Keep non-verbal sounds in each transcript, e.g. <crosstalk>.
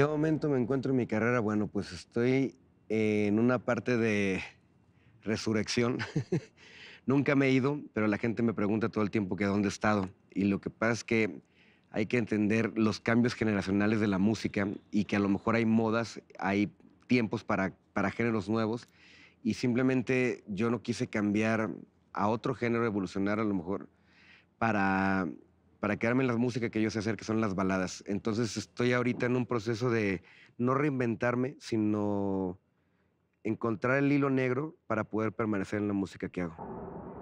¿En qué momento me encuentro en mi carrera? Bueno, pues estoy en una parte de resurrección. <laughs> Nunca me he ido, pero la gente me pregunta todo el tiempo que dónde he estado. Y lo que pasa es que hay que entender los cambios generacionales de la música y que a lo mejor hay modas, hay tiempos para, para géneros nuevos y simplemente yo no quise cambiar a otro género, evolucionar a lo mejor para, para quedarme en la música que yo sé hacer, que son las baladas. Entonces estoy ahorita en un proceso de no reinventarme, sino encontrar el hilo negro para poder permanecer en la música que hago.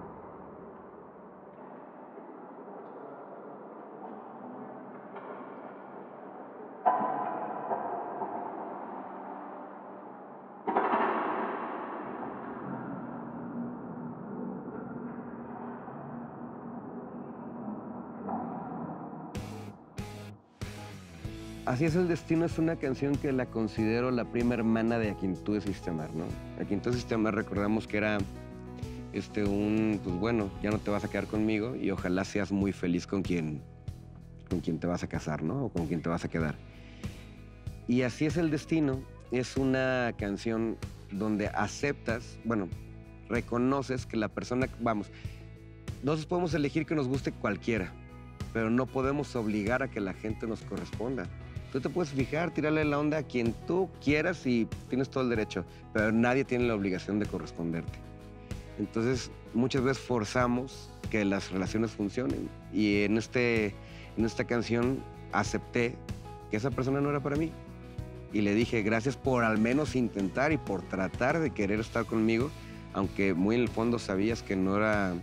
Así es el destino es una canción que la considero la prima hermana de A quien tú decidiste amar, ¿no? A quien tú decidiste amar recordamos que era este, un, pues bueno, ya no te vas a quedar conmigo y ojalá seas muy feliz con quien, con quien te vas a casar, ¿no? O con quien te vas a quedar. Y así es el destino, es una canción donde aceptas, bueno, reconoces que la persona, vamos, nosotros podemos elegir que nos guste cualquiera, pero no podemos obligar a que la gente nos corresponda. Tú te puedes fijar, tirarle la onda a quien tú quieras y tienes todo el derecho, pero nadie tiene la obligación de corresponderte. Entonces, muchas veces forzamos que las relaciones funcionen y en, este, en esta canción acepté que esa persona no era para mí. Y le dije, gracias por al menos intentar y por tratar de querer estar conmigo, aunque muy en el fondo sabías que no era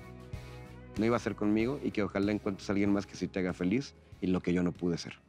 no iba a ser conmigo y que ojalá encuentres a alguien más que sí te haga feliz y lo que yo no pude ser.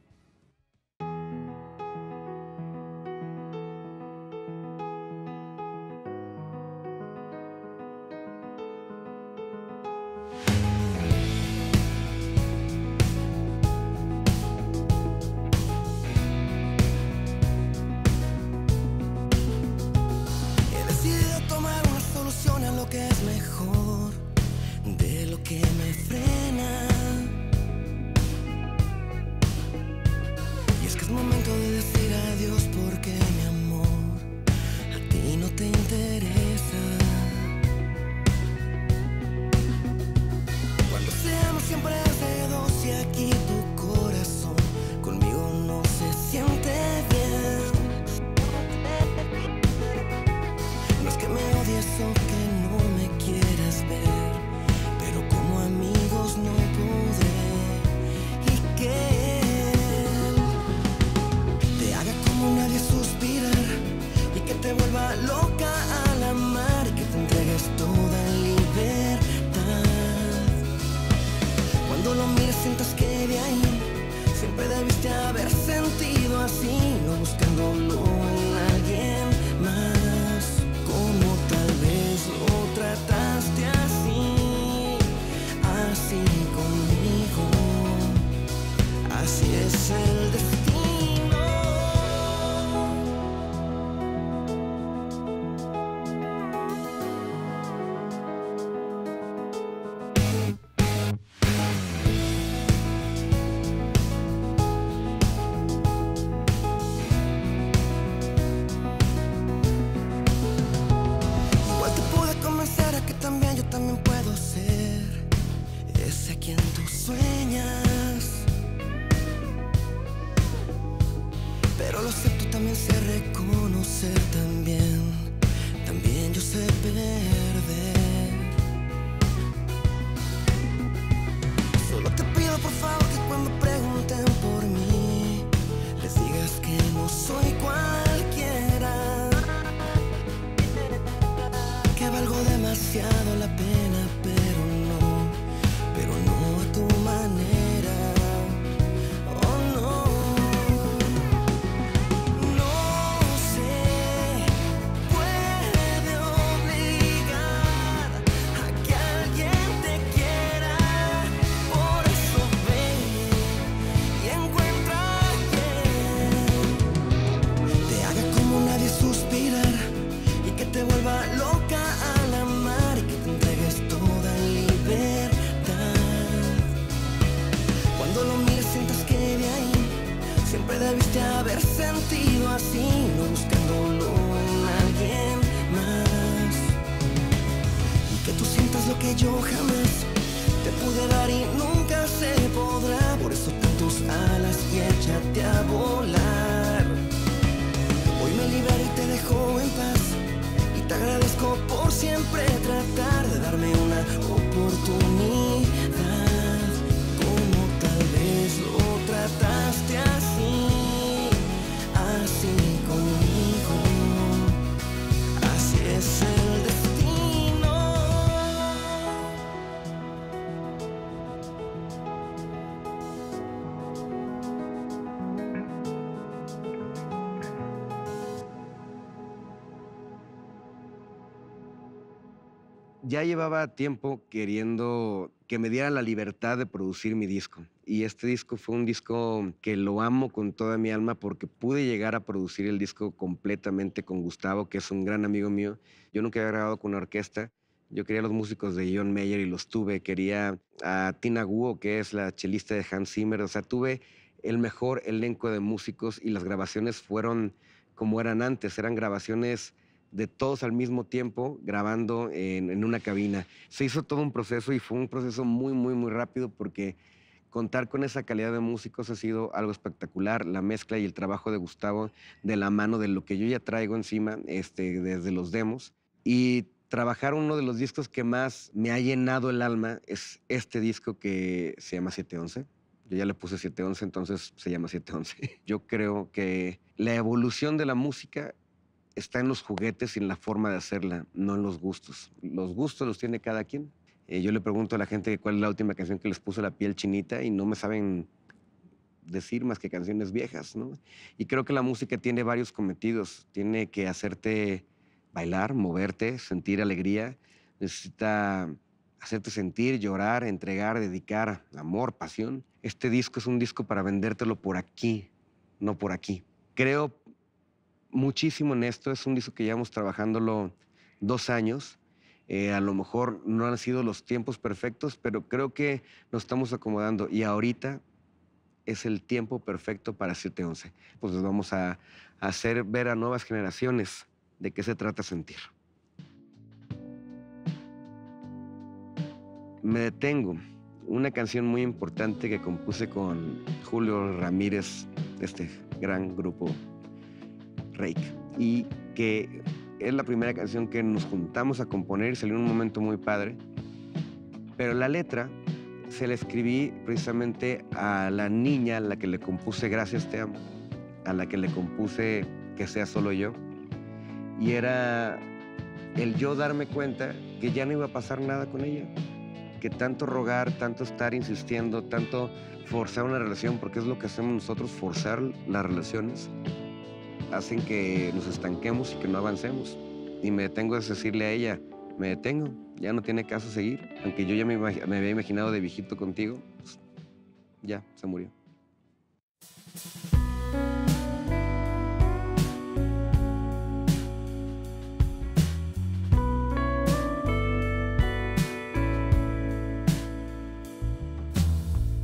Ya llevaba tiempo queriendo que me dieran la libertad de producir mi disco. Y este disco fue un disco que lo amo con toda mi alma porque pude llegar a producir el disco completamente con Gustavo, que es un gran amigo mío. Yo nunca había grabado con una orquesta. Yo quería los músicos de John Mayer y los tuve. Quería a Tina Guo, que es la chelista de Hans Zimmer. O sea, tuve el mejor elenco de músicos y las grabaciones fueron como eran antes. Eran grabaciones de todos al mismo tiempo grabando en, una cabina. Se hizo todo un proceso y fue un proceso muy, muy, muy rápido porque contar con esa calidad de músicos ha sido algo espectacular. La mezcla y el trabajo de Gustavo de la mano de lo que yo ya traigo encima este, desde los demos. Y trabajar uno de los discos que más me ha llenado el alma es este disco que se llama 711. Yo ya le puse 711, entonces se llama 711. <laughs> Yo creo que la evolución de la música está en los juguetes y en la forma de hacerla, no en los gustos. Los gustos los tiene cada quien. Eh, yo le pregunto a la gente cuál es la última canción que les puso la piel chinita y no me saben decir más que canciones viejas, ¿no? Y creo que la música tiene varios cometidos. Tiene que hacerte bailar, moverte, sentir alegría. Necesita hacerte sentir, llorar, entregar, dedicar amor, pasión. Este disco es un disco para vendértelo por aquí, no por aquí. Creo muchísimo en esto. Es un disco que llevamos trabajándolo dos años. Eh, a lo mejor no han sido los tiempos perfectos, pero creo que nos estamos acomodando y ahorita es el tiempo perfecto para 711. Pues nos vamos a, a hacer ver a nuevas generaciones de qué se trata sentir. Me detengo. Una canción muy importante que compuse con Julio Ramírez, este gran grupo Rake, y que es la primera canción que nos juntamos a componer y salió en un momento muy padre. Pero la letra se la escribí precisamente a la niña a la que le compuse Gracias te amo, a la que le compuse Que sea solo yo. Y era el yo darme cuenta que ya no iba a pasar nada con ella, que tanto rogar, tanto estar insistiendo, tanto forzar una relación, porque es lo que hacemos nosotros, forzar las relaciones, hacen que nos estanquemos y que no avancemos. Y me detengo a decirle a ella, me detengo, ya no tiene caso seguir, aunque yo ya me, había imaginado de viejito contigo, pues, ya, se murió.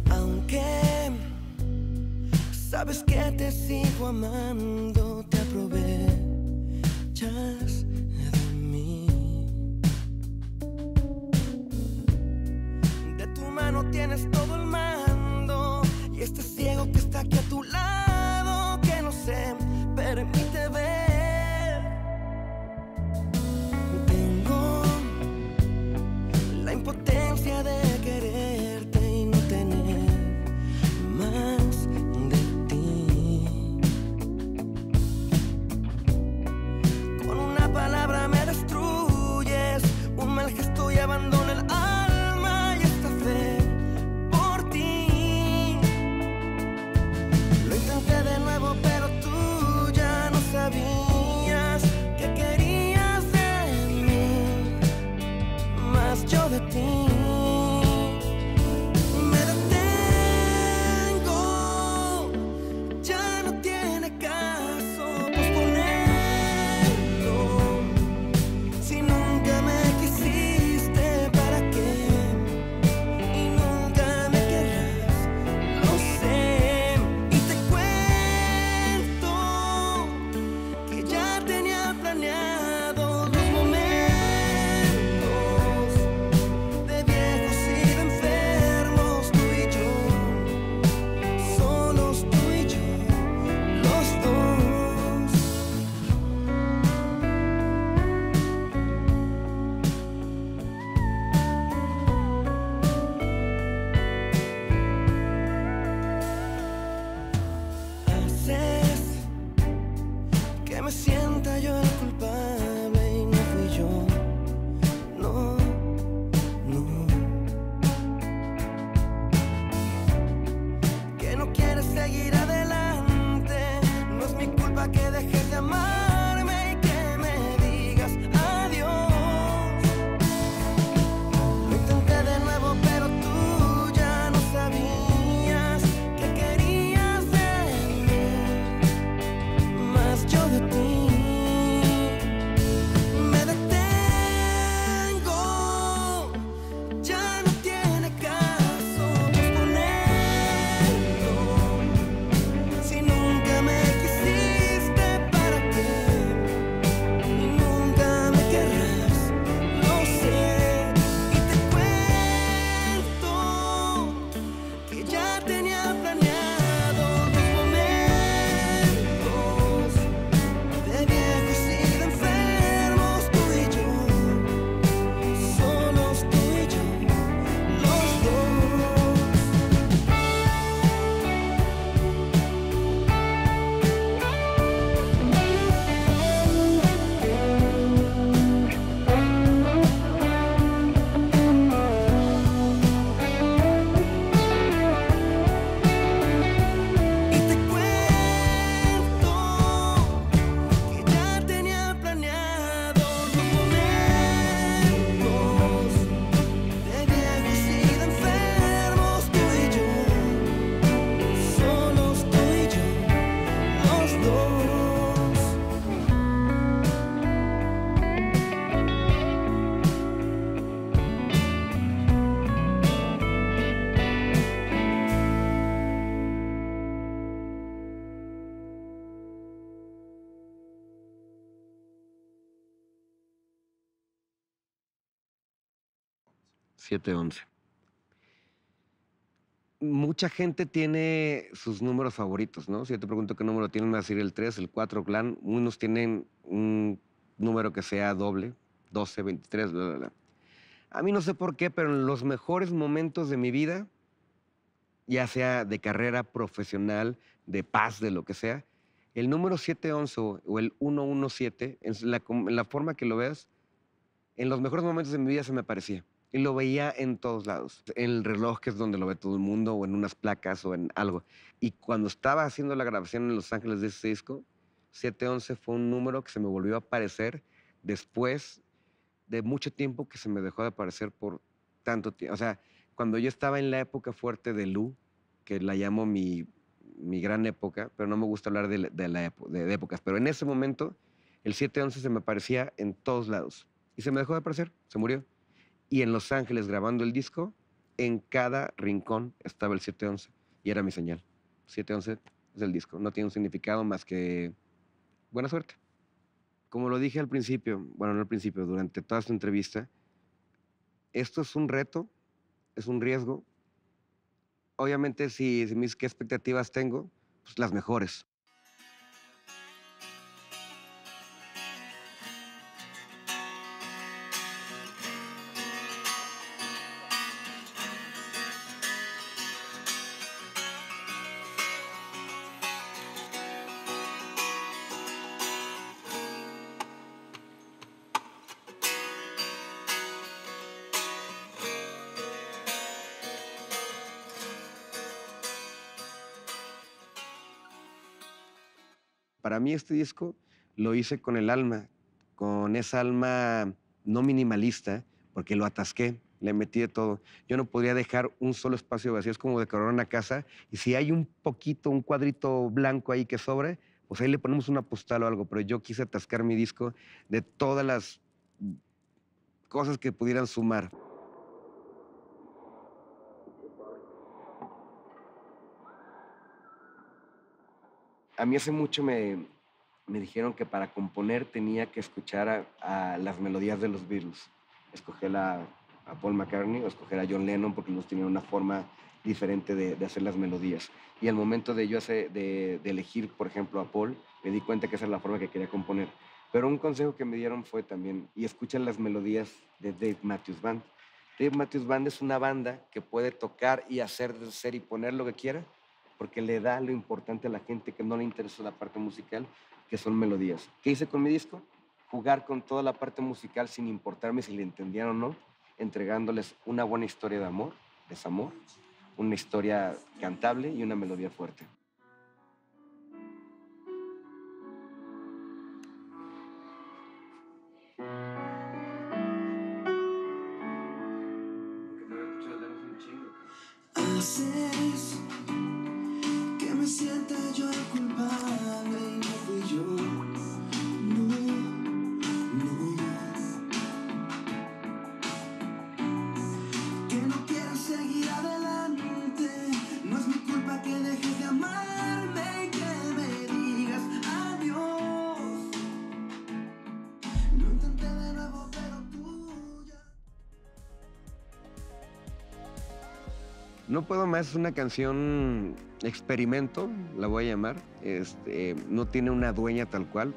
Aunque sabes que te sigo amando, aprovechas de mí. De tu mano tienes todo el mando y este ciego que 711. Mucha gente tiene sus números favoritos, ¿no? Si yo te pregunto qué número tienen, me vas a decir el 3, el 4, clan. Unos tienen un número que sea doble, 12, 23, bla, bla, bla. A mí no sé por qué, pero en los mejores momentos de mi vida, ya sea de carrera profesional, de paz, de lo que sea, el número 711 o el 117, en la, en la forma que lo veas, en los mejores momentos de mi vida se me aparecía. Y lo veía en todos lados. En el reloj, que es donde lo ve todo el mundo, o en unas placas, o en algo. Y cuando estaba haciendo la grabación en Los Ángeles de ese disco, 711 fue un número que se me volvió a aparecer después de mucho tiempo que se me dejó de aparecer por tanto tiempo. O sea, cuando yo estaba en la época fuerte de Lu, que la llamo mi, mi gran época, pero no me gusta hablar de, de- de épocas, pero en ese momento el 711 se me aparecía en todos lados. Y se me dejó de aparecer, se murió. Y en Los Ángeles grabando el disco, en cada rincón estaba el 711 y era mi señal. 711 es el disco, no tiene un significado más que buena suerte. Como lo dije al principio, bueno, no al principio, durante toda esta entrevista, esto es un reto, es un riesgo. Obviamente, si, si mis qué expectativas tengo, pues las mejores. Mí este disco lo hice con el alma, con esa alma no minimalista, porque lo atasqué, le metí de todo. Yo no podría dejar un solo espacio vacío, es como decorar una casa, y si hay un poquito, un cuadrito blanco ahí que sobre, pues ahí le ponemos una postal o algo, pero yo quise atascar mi disco de todas las cosas que pudieran sumar. A mí hace mucho me, me dijeron que para componer tenía que escuchar a, las melodías de los Beatles. Escoger a, Paul McCartney o escoger a John Lennon porque los tenían una forma diferente de, hacer las melodías. Y al momento de yo hacer- de, elegir, por ejemplo, a Paul, me di cuenta que esa es la forma que quería componer. Pero un consejo que me dieron fue también, y escuchen las melodías de Dave Matthews Band. Dave Matthews Band es una banda que puede tocar y hacer, ser y poner lo que quiera, porque le da lo importante a la gente que no le interesa la parte musical, que son melodías. ¿Qué hice con mi disco? Jugar con toda la parte musical sin importarme si le entendían o no, entregándoles una buena historia de amor, desamor, una historia cantable y una melodía fuerte. Puedo más es una canción experimento, la voy a llamar. Este, no tiene una dueña tal cual.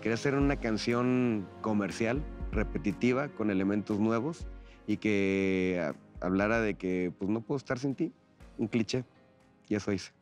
Quería hacer una canción comercial, repetitiva, con elementos nuevos y que ah, hablara de que pues no puedo estar sin ti. Un cliché. Y eso hice.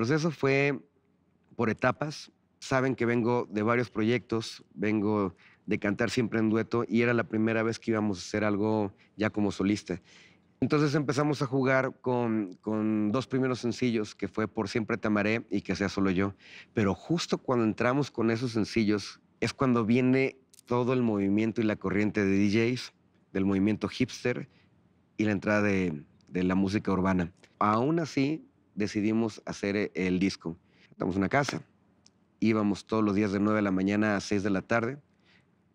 Proceso fue por etapas. Saben que vengo de varios proyectos, vengo de cantar siempre en dueto y era la primera vez que íbamos a hacer algo ya como solista. Entonces empezamos a jugar con, con, dos primeros sencillos, que fue Por Siempre Te Amaré y Que Sea Solo Yo. Pero justo cuando entramos con esos sencillos es cuando viene todo el movimiento y la corriente de DJs, del movimiento hipster y la entrada de, de la música urbana. Aún así, decidimos hacer el disco. Estamos una casa, íbamos todos los días de 9 de la mañana a 6 de la tarde.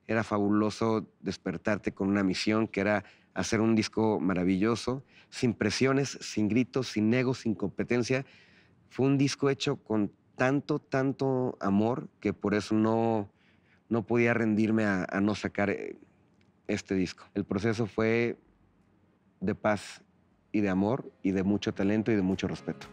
Era fabuloso despertarte con una misión que era hacer un disco maravilloso, sin presiones, sin gritos, sin egos, sin competencia. Fue un disco hecho con tanto, tanto amor que por eso no, no podía rendirme a, a no sacar eh, este disco. El proceso fue de paz y de amor y de mucho talento y de mucho respeto.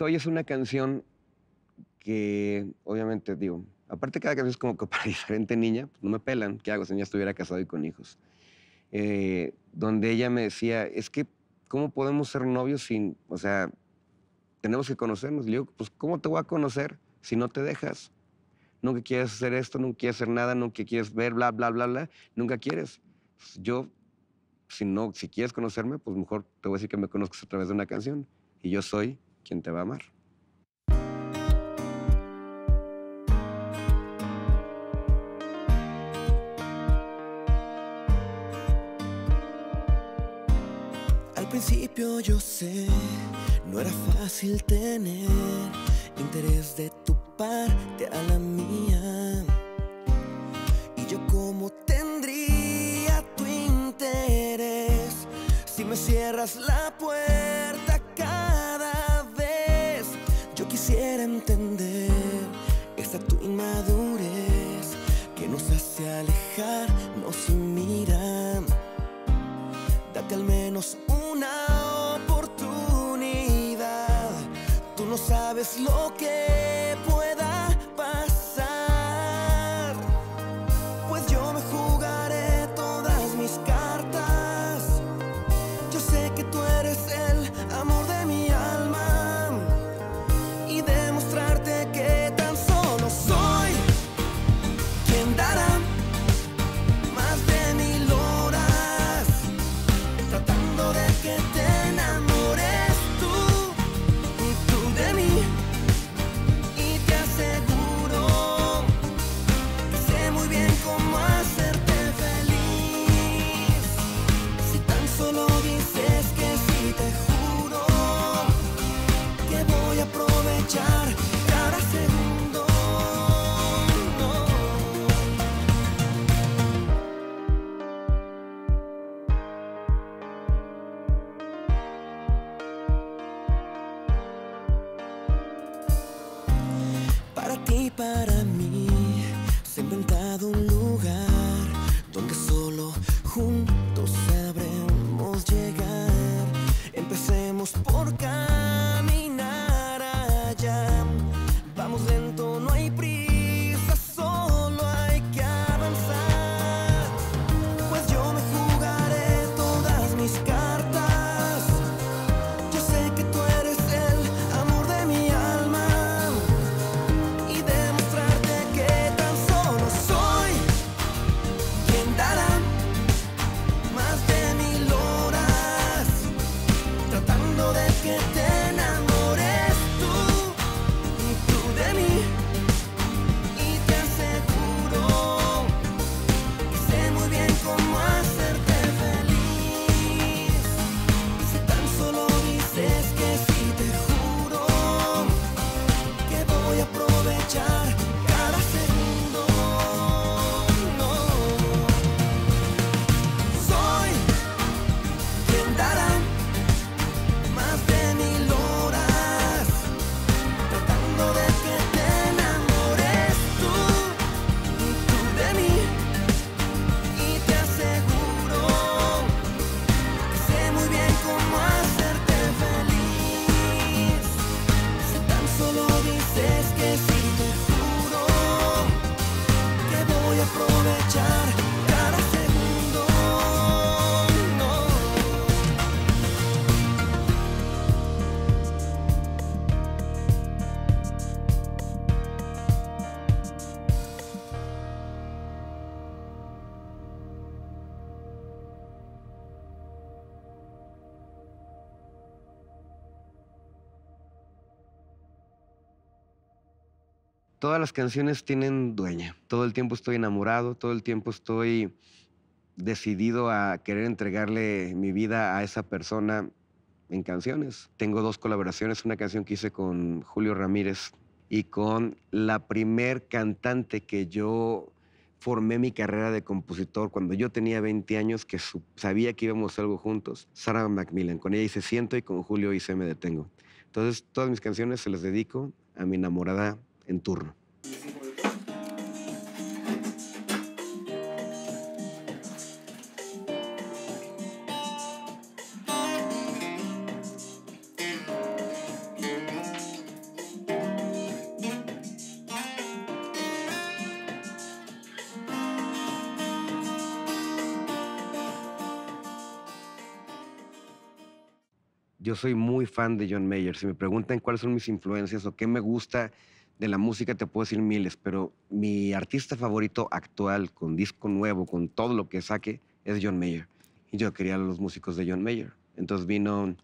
Soy es una canción que obviamente digo, aparte cada canción es como que <laughs> para diferente niña, pues no me pelan, ¿qué hago si ya estuviera casado y con hijos? Eh, donde ella me decía, es que, ¿cómo podemos ser novios sin, o sea, tenemos que conocernos? Le digo, pues, ¿cómo te voy a conocer si no te dejas? Nunca quieres hacer esto, nunca quieres hacer nada, nunca quieres ver, bla, bla, bla, bla, nunca quieres. Pues, yo, si no, si quieres conocerme, pues mejor te voy a decir que me conozcas a través de una canción y yo soy quien te va a amar. Al principio yo sé, no era fácil tener interés de tu parte a la mía. Y yo como tendría tu interés si me cierras la puerta entender esta tu inmadurez que nos hace alejarnos y mira. Date al menos una oportunidad. Tú no sabes lo que Todas las canciones tienen dueña. Todo el tiempo estoy enamorado, todo el tiempo estoy decidido a querer entregarle mi vida a esa persona en canciones. Tengo dos colaboraciones, una canción que hice con Julio Ramírez y con la primer cantante que yo formé mi carrera de compositor cuando yo tenía 20 años, que sabía que íbamos a hacer algo juntos, Sarah Macmillan. Con ella hice Siento y con Julio hice Me Detengo. Entonces, todas mis canciones se las dedico a mi enamorada en turno. Soy muy fan de John Mayer. Si me preguntan cuáles son mis influencias o qué me gusta de la música, te puedo decir miles, pero mi artista favorito actual, con disco nuevo, con todo lo que saque, es John Mayer. Y yo quería los músicos de John Mayer. Entonces vino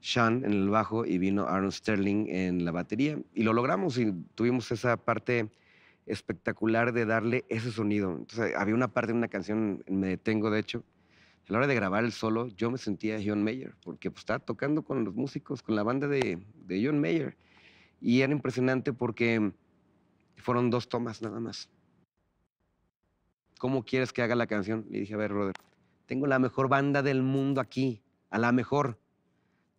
Sean en el bajo y vino Aaron Sterling en la batería. Y lo logramos y tuvimos esa parte espectacular de darle ese sonido. Entonces había una parte de una canción, Me Detengo de hecho, a la hora de grabar el solo, yo me sentía John Mayer, porque pues, estaba tocando con los músicos, con la banda de, John Mayer. Y era impresionante porque fueron dos tomas nada más. ¿Cómo quieres que haga la canción? Le dije, a ver, brother, tengo la mejor banda del mundo aquí, a la mejor.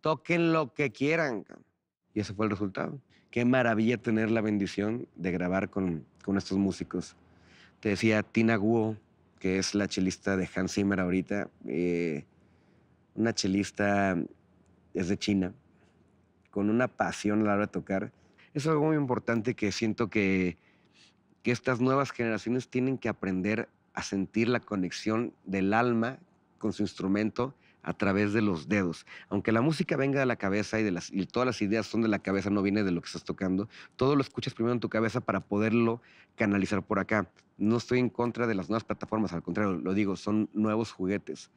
Toquen lo que quieran. Y ese fue el resultado. Qué maravilla tener la bendición de grabar con, con estos músicos. Te decía Tina Guo, que es la chelista de Hans Zimmer ahorita. Eh, una chelista es de China, con una pasión a la hora de tocar. Es algo muy importante que siento que, que estas nuevas generaciones tienen que aprender a sentir la conexión del alma con su instrumento a través de los dedos. Aunque la música venga de la cabeza y, de las, y todas las ideas son de la cabeza, no viene de lo que estás tocando, todo lo escuchas primero en tu cabeza para poderlo canalizar por acá. No estoy en contra de las nuevas plataformas, al contrario, lo digo, son nuevos juguetes,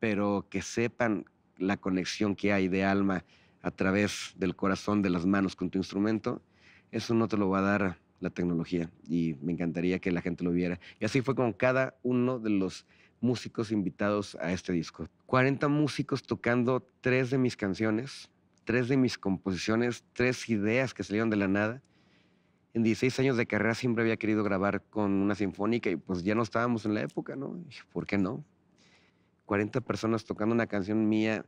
pero que sepan la conexión que hay de alma a través del corazón, de las manos con tu instrumento, eso no te lo va a dar la tecnología y me encantaría que la gente lo viera. Y así fue con cada uno de los músicos invitados a este disco. 40 músicos tocando tres de mis canciones, tres de mis composiciones, tres ideas que salieron de la nada. En 16 años de carrera siempre había querido grabar con una sinfónica y pues ya no estábamos en la época, ¿no? ¿Por qué no? 40 personas tocando una canción mía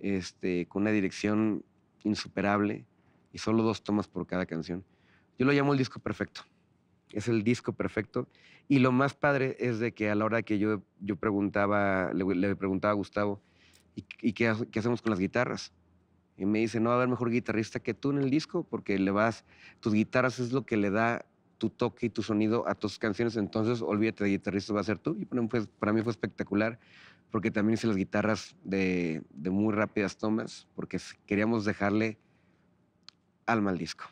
este, con una dirección insuperable y solo dos tomas por cada canción. Yo lo llamo el disco perfecto es el disco perfecto. Y lo más padre es de que a la hora que yo, yo preguntaba, le, preguntaba a Gustavo, ¿y, qué, hacemos con las guitarras? Y me dice, no va a haber mejor guitarrista que tú en el disco, porque le vas, tus guitarras es lo que le da tu toque y tu sonido a tus canciones, entonces olvídate de guitarrista, va a ser tú. Y para mí fue, espectacular, porque también hice las guitarras de, de muy rápidas tomas, porque queríamos dejarle alma al disco.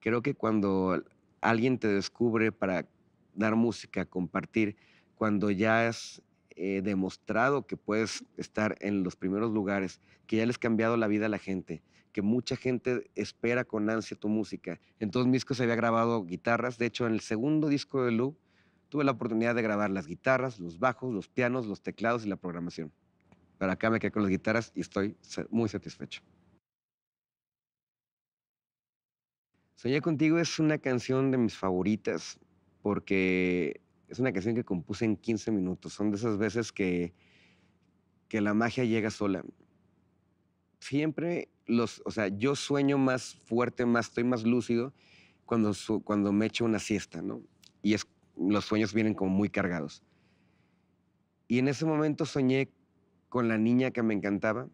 Creo que cuando alguien te descubre para dar música, compartir, cuando ya has eh, demostrado que puedes estar en los primeros lugares, que ya les has cambiado la vida a la gente, que mucha gente espera con ansia tu música. En todos mis discos había grabado guitarras, de hecho en el segundo disco de Lu tuve la oportunidad de grabar las guitarras, los bajos, los pianos, los teclados y la programación. Pero acá me quedé con las guitarras y estoy muy satisfecho. Soñé contigo es una canción de mis favoritas porque es una canción que compuse en 15 minutos. Son de esas veces que, que la magia llega sola. Siempre los, o sea, yo sueño más fuerte, más, estoy más lúcido cuando, cuando me echo una siesta, ¿no? Y los sueños vienen como muy cargados. Y en ese momento soñé con la niña que me encantaba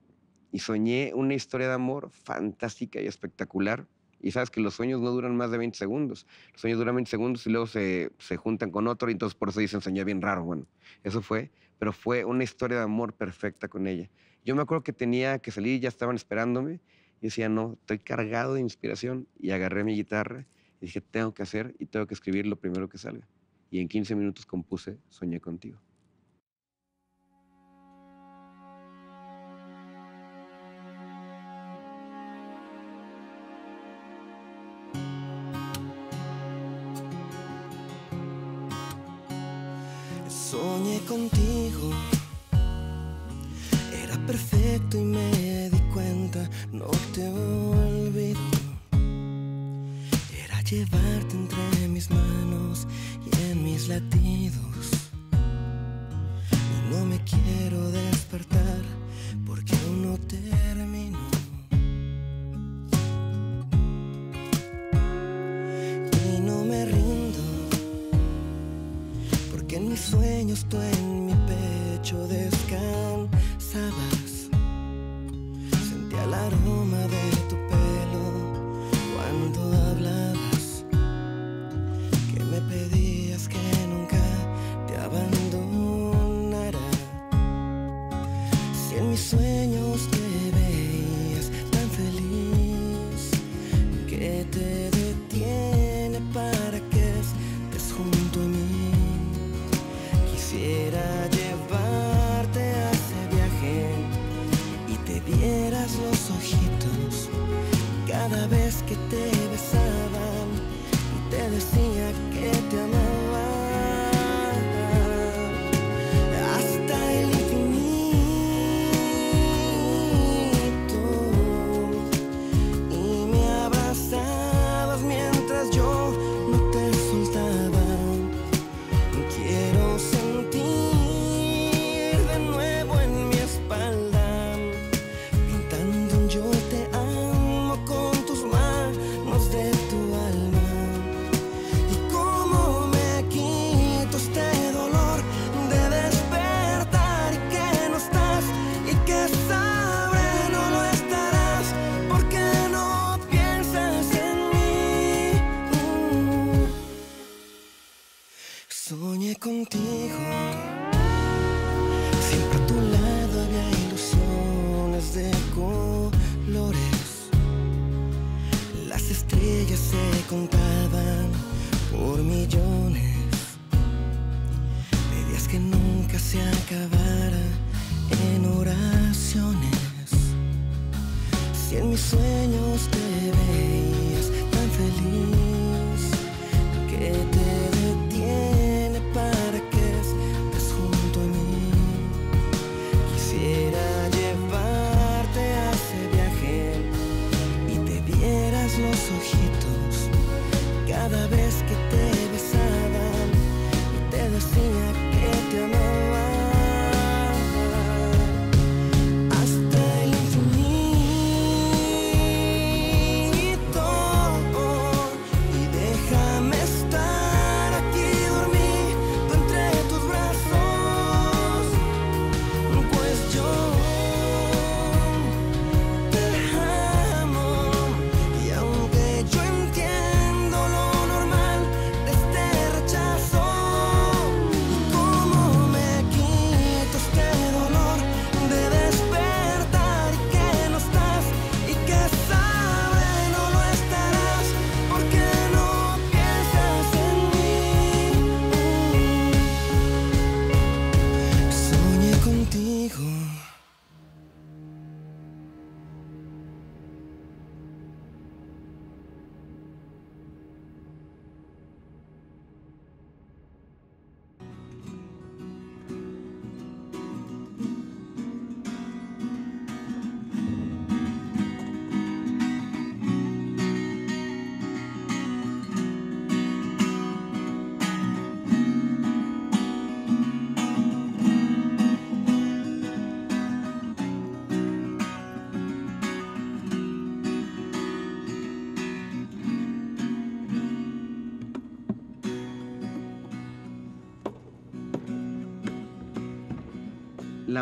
y soñé una historia de amor fantástica y espectacular y sabes que los sueños no duran más de 20 segundos. Los sueños duran 20 segundos y luego se, se juntan con otro y entonces por eso dicen soñé bien raro. Bueno, eso fue, pero fue una historia de amor perfecta con ella. Yo me acuerdo que tenía que salir, ya estaban esperándome y decía, no, estoy cargado de inspiración y agarré mi guitarra y dije, tengo que hacer y tengo que escribir lo primero que salga. Y en 15 minutos compuse Soñé contigo. Contigo, era perfecto y me di cuenta, no te olvido. Era llevarte entre mis manos y en mis latidos. Y no me quiero despertar porque aún no termino. Tú en mi pecho descansabas. Sentía el aroma de contaban por millones. Pedías que nunca se acabara en oraciones. Si en mis sueños te veías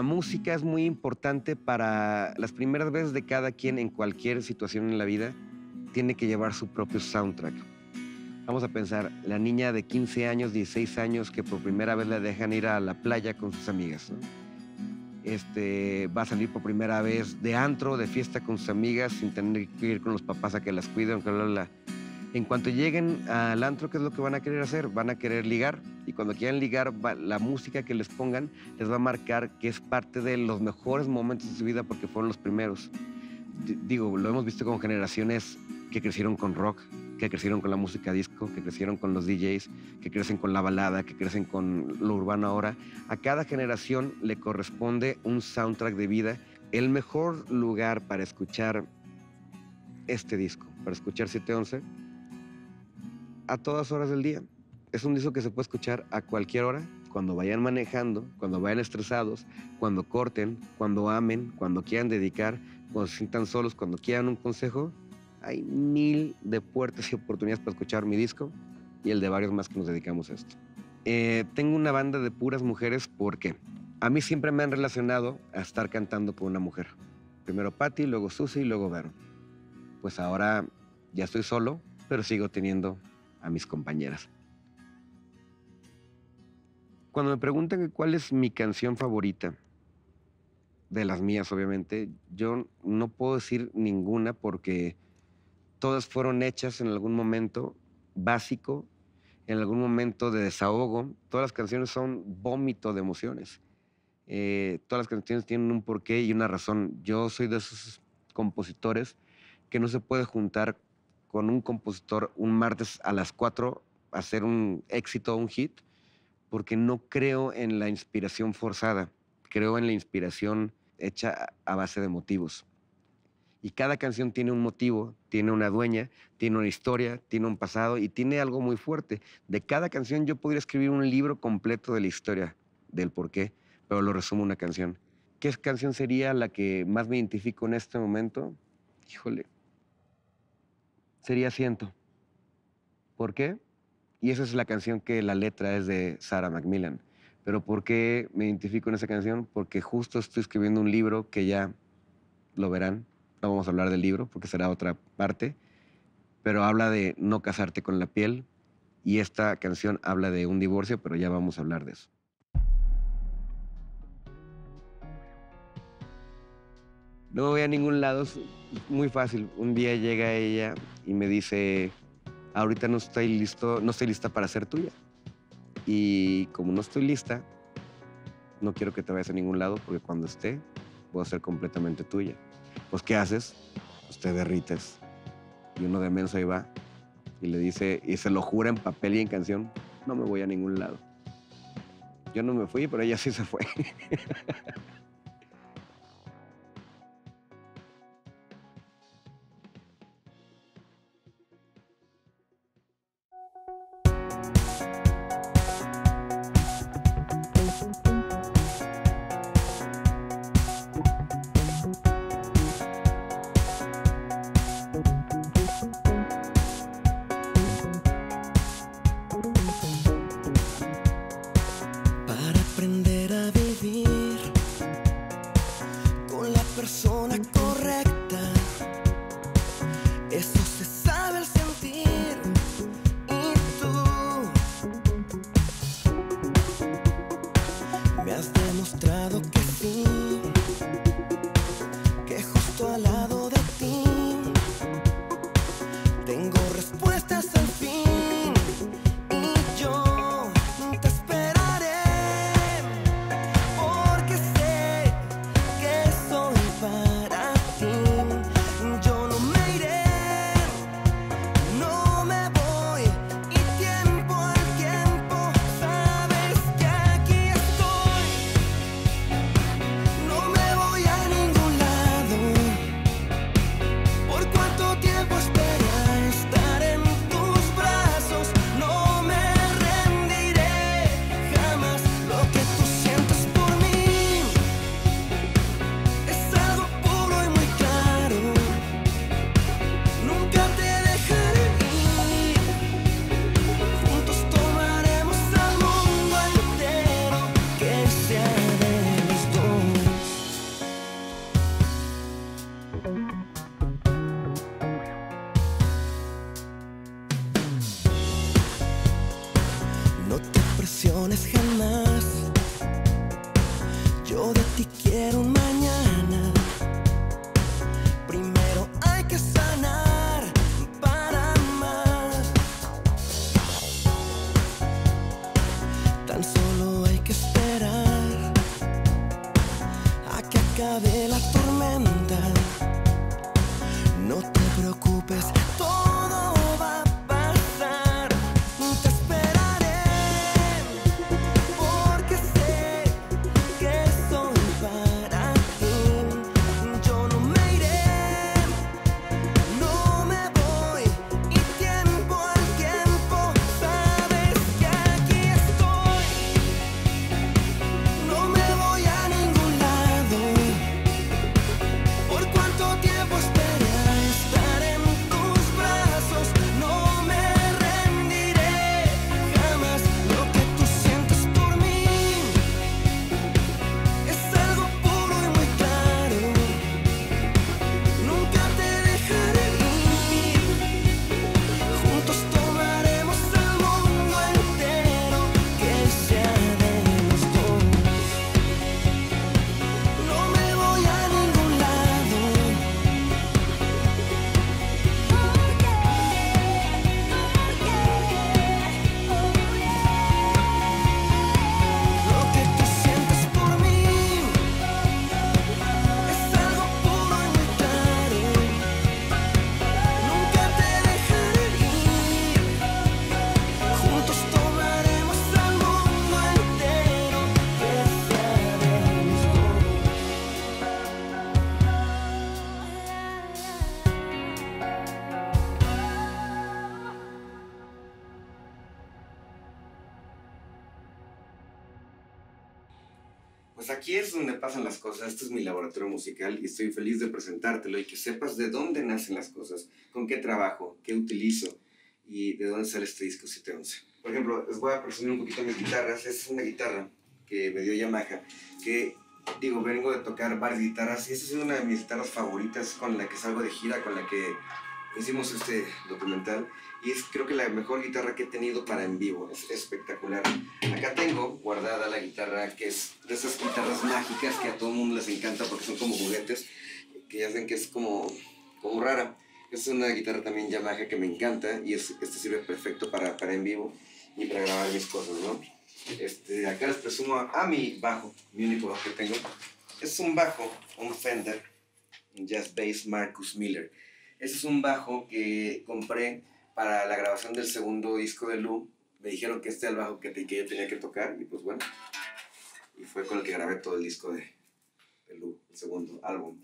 La música es muy importante para las primeras veces de cada quien en cualquier situación en la vida. Tiene que llevar su propio soundtrack. Vamos a pensar, la niña de 15 años, 16 años, que por primera vez le dejan ir a la playa con sus amigas. Este, va a salir por primera vez de antro, de fiesta con sus amigas, sin tener que ir con los papás a que las cuiden. bla, bla, bla. En cuanto lleguen al antro, ¿qué es lo que van a querer hacer? Van a querer ligar. Y cuando quieran ligar, la música que les pongan les va a marcar que es parte de los mejores momentos de su vida porque fueron los primeros. Digo, lo hemos visto con generaciones que crecieron con rock, que crecieron con la música disco, que crecieron con los DJs, que crecen con la balada, que crecen con lo urbano ahora. A cada generación le corresponde un soundtrack de vida. El mejor lugar para escuchar este disco, para escuchar 711, a todas horas del día. Es un disco que se puede escuchar a cualquier hora, cuando vayan manejando, cuando vayan estresados, cuando corten, cuando amen, cuando quieran dedicar, cuando se sientan solos, cuando quieran un consejo. Hay mil de puertas y oportunidades para escuchar mi disco y el de varios más que nos dedicamos a esto. Eh, tengo una banda de puras mujeres porque a mí siempre me han relacionado a estar cantando con una mujer. Primero Patty, luego Susie y luego Vero. Pues ahora ya estoy solo, pero sigo teniendo a mis compañeras. Cuando me preguntan cuál es mi canción favorita, de las mías obviamente, yo no puedo decir ninguna porque todas fueron hechas en algún momento básico, en algún momento de desahogo. Todas las canciones son vómito de emociones. Eh, todas las canciones tienen un porqué y una razón. Yo soy de esos compositores que no se puede juntar con un compositor un martes a las 4 a hacer un éxito, un hit, porque no creo en la inspiración forzada, creo en la inspiración hecha a base de motivos. Y cada canción tiene un motivo, tiene una dueña, tiene una historia, tiene un pasado y tiene algo muy fuerte. De cada canción yo podría escribir un libro completo de la historia, del por qué, pero lo resumo una canción. ¿Qué canción sería la que más me identifico en este momento? Híjole. Sería Siento. ¿Por qué? Y esa es la canción que la letra es de Sarah Macmillan. Pero ¿por qué me identifico en esa canción? Porque justo estoy escribiendo un libro que ya lo verán. No vamos a hablar del libro porque será otra parte. Pero habla de no casarte con la piel. Y esta canción habla de un divorcio, pero ya vamos a hablar de eso. No voy a ningún lado, es muy fácil. Un día llega ella y me dice, ahorita no estoy listo, no estoy lista para ser tuya. Y como no estoy lista, no quiero que te vayas a ningún lado porque cuando esté, voy a ser completamente tuya. Pues, ¿qué haces? Pues te derrites. Y uno de menos ahí va y le dice, y se lo jura en papel y en canción, no me voy a ningún lado. Yo no me fui, pero ella sí se fue. <laughs> pasan las cosas. Este es mi laboratorio musical y estoy feliz de presentártelo y que sepas de dónde nacen las cosas, con qué trabajo, qué utilizo y de dónde sale este disco 711. Por ejemplo, les voy a presumir un poquito mis guitarras. Esta es una guitarra que me dio Yamaha, que digo, vengo de tocar varias guitarras y esta es una de mis guitarras favoritas con la que salgo de gira, con la que hicimos este documental y es creo que la mejor guitarra que he tenido para en vivo, es espectacular. Acá tengo guardada la guitarra que es de esas guitarras mágicas que a todo el mundo les encanta porque son como juguetes, que ya ven que es como, como rara. Es una guitarra también Yamaha que me encanta y es, este sirve perfecto para, para en vivo y para grabar mis cosas, ¿no? Este, acá les presumo a, mi bajo, mi único bajo que tengo. Es un bajo, un Fender, Jazz Bass Marcus Miller. Ese es un bajo que compré para la grabación del segundo disco de Lu. Me dijeron que este era el bajo que, que yo tenía que tocar y pues bueno. Y fue con el que grabé todo el disco de, de Lu, el segundo álbum.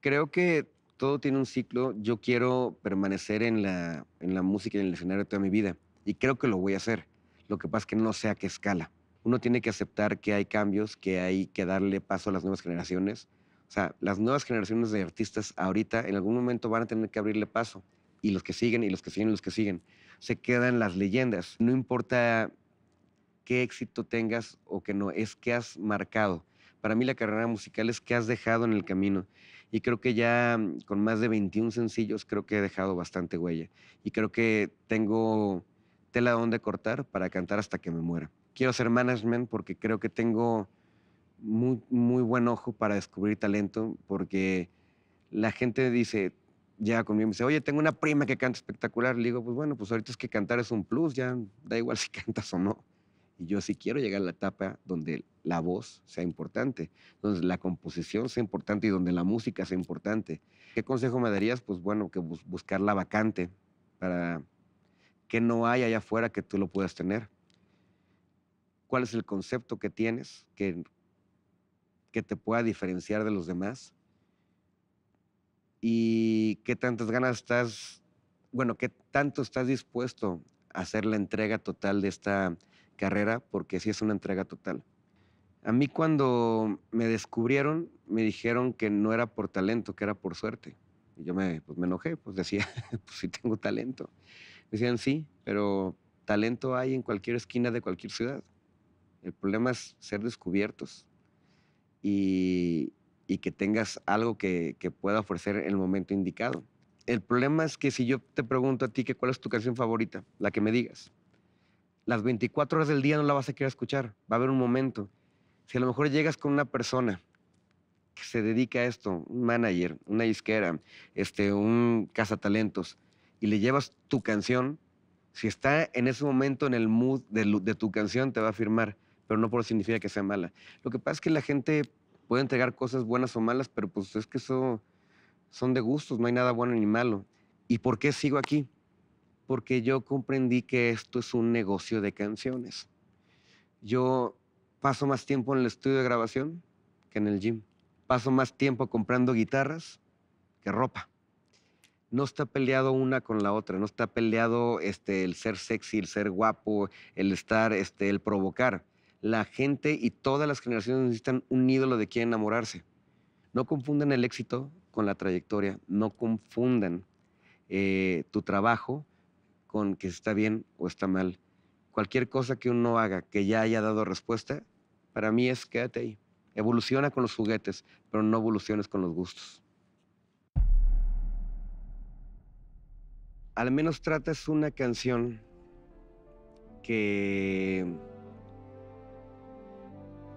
Creo que todo tiene un ciclo. Yo quiero permanecer en la, en la música y en el escenario toda mi vida. Y creo que lo voy a hacer. Lo que pasa es que no sé a qué escala. Uno tiene que aceptar que hay cambios, que hay que darle paso a las nuevas generaciones. O sea, las nuevas generaciones de artistas ahorita en algún momento van a tener que abrirle paso. Y los que siguen, y los que siguen, y los que siguen. Se quedan las leyendas. No importa qué éxito tengas o que no, es que has marcado. Para mí la carrera musical es que has dejado en el camino y creo que ya mm, con más de 21 sencillos creo que he dejado bastante huella y creo que tengo tela donde cortar para cantar hasta que me muera. Quiero hacer management porque creo que tengo muy, muy buen ojo para descubrir talento porque la gente dice, ya conmigo me dice, oye, tengo una prima que canta espectacular. Le digo, pues bueno, pues ahorita es que cantar es un plus, ya da igual <laughs> si cantas o no. Y yo sí quiero llegar a la etapa donde la voz sea importante, donde la composición sea importante y donde la música sea importante. ¿Qué consejo me darías? Pues bueno, que buscar la vacante para que no hay allá afuera que tú lo puedas tener. ¿Cuál es el concepto que tienes que, que te pueda diferenciar de los demás? ¿Y qué tantas ganas estás, bueno, qué tanto estás dispuesto a hacer la entrega total de esta carrera porque sí es una entrega total. A mí cuando me descubrieron, me dijeron que no era por talento, que era por suerte. Y yo me, pues me enojé, pues decía, <laughs> pues sí tengo talento. Decían, sí, pero talento hay en cualquier esquina de cualquier ciudad. El problema es ser descubiertos y, que tengas algo que, que, pueda ofrecer en el momento indicado. El problema es que si yo te pregunto a ti que cuál es tu canción favorita, la que me digas, las 24 horas del día no la vas a querer escuchar. Va a haber un momento. Si a lo mejor llegas con una persona que se dedica a esto, un manager, una disquera, este, un cazatalentos, y le llevas tu canción, si está en ese momento en el mood de, tu canción, te va a firmar, pero no por eso significa que sea mala. Lo que pasa es que la gente puede entregar cosas buenas o malas, pero pues es que eso son de gustos, no hay nada bueno ni malo. ¿Y por qué sigo aquí? porque yo comprendí que esto es un negocio de canciones. Yo paso más tiempo en el estudio de grabación que en el gym. Paso más tiempo comprando guitarras que ropa. No está peleado una con la otra, no está peleado este, el ser sexy, el ser guapo, el estar, este, el provocar. La gente y todas las generaciones necesitan un ídolo de quien enamorarse. No confundan el éxito con la trayectoria, no confundan eh, tu trabajo con que está bien o está mal. Cualquier cosa que uno haga que ya haya dado respuesta, para mí es quédate ahí. Evoluciona con los juguetes, pero no evoluciones con los gustos. Al menos tratas una canción que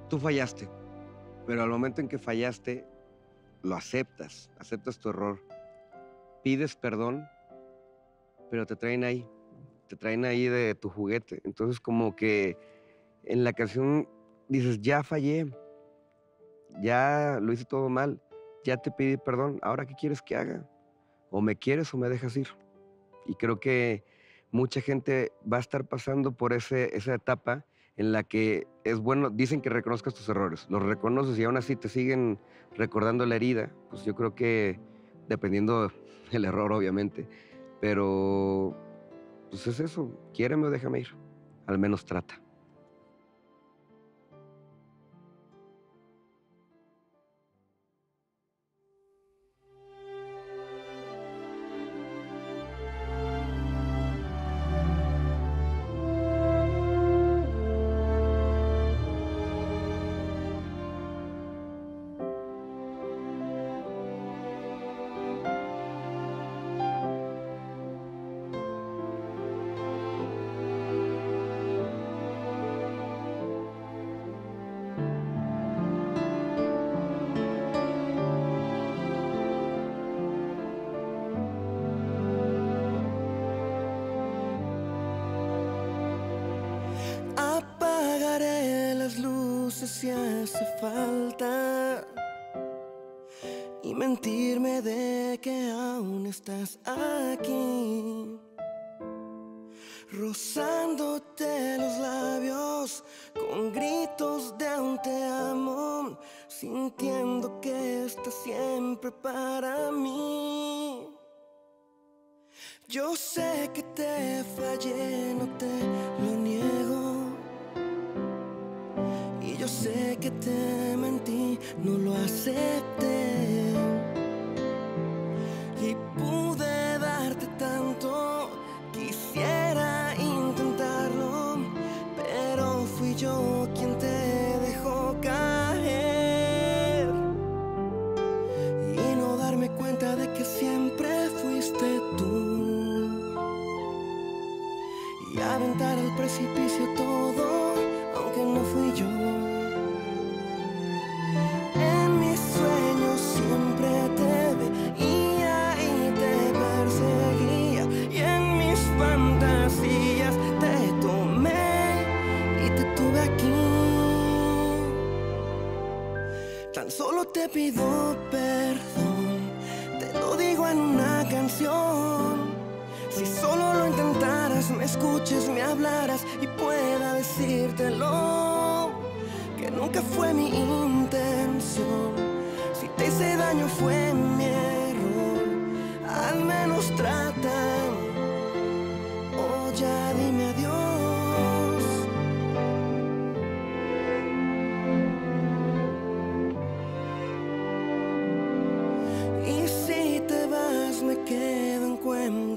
tú fallaste, pero al momento en que fallaste, lo aceptas, aceptas tu error, pides perdón pero te traen ahí, te traen ahí de tu juguete. Entonces como que en la canción dices, ya fallé, ya lo hice todo mal, ya te pedí perdón, ahora qué quieres que haga? O me quieres o me dejas ir. Y creo que mucha gente va a estar pasando por ese, esa etapa en la que es bueno, dicen que reconozcas tus errores, los reconoces y aún así te siguen recordando la herida, pues yo creo que dependiendo <laughs> del error, obviamente, pero pues es eso, quiéreme o déjame ir, al menos trata.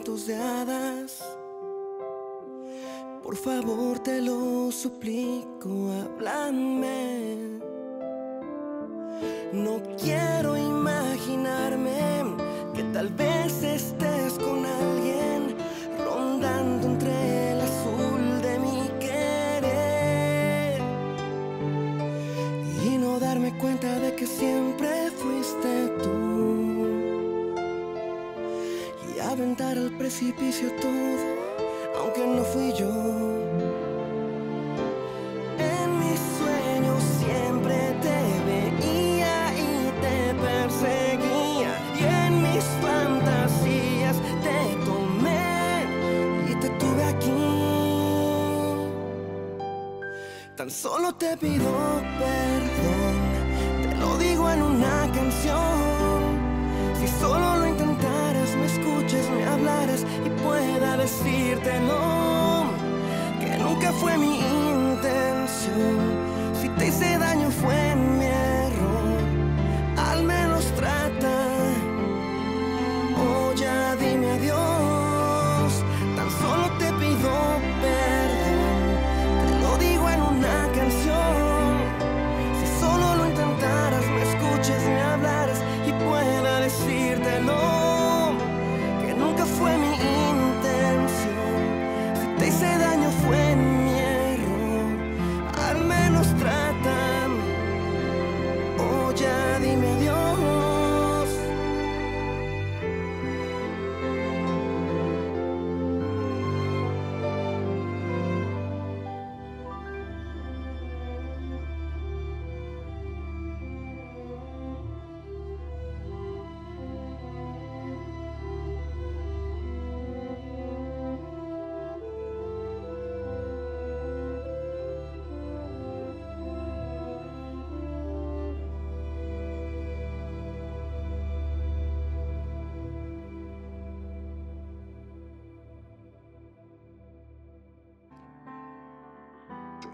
de hadas. Por favor te lo suplico, háblame. No quiero imaginarme que tal vez esté precipicio todo, aunque no fui yo. En mis sueños siempre te veía y te perseguía. Y en mis fantasías te tomé y te tuve aquí. Tan solo te pido perdón, te lo digo en una canción me escuches, me hablaras y pueda decirte no, que nunca fue mi intención. Si te hice daño fue mi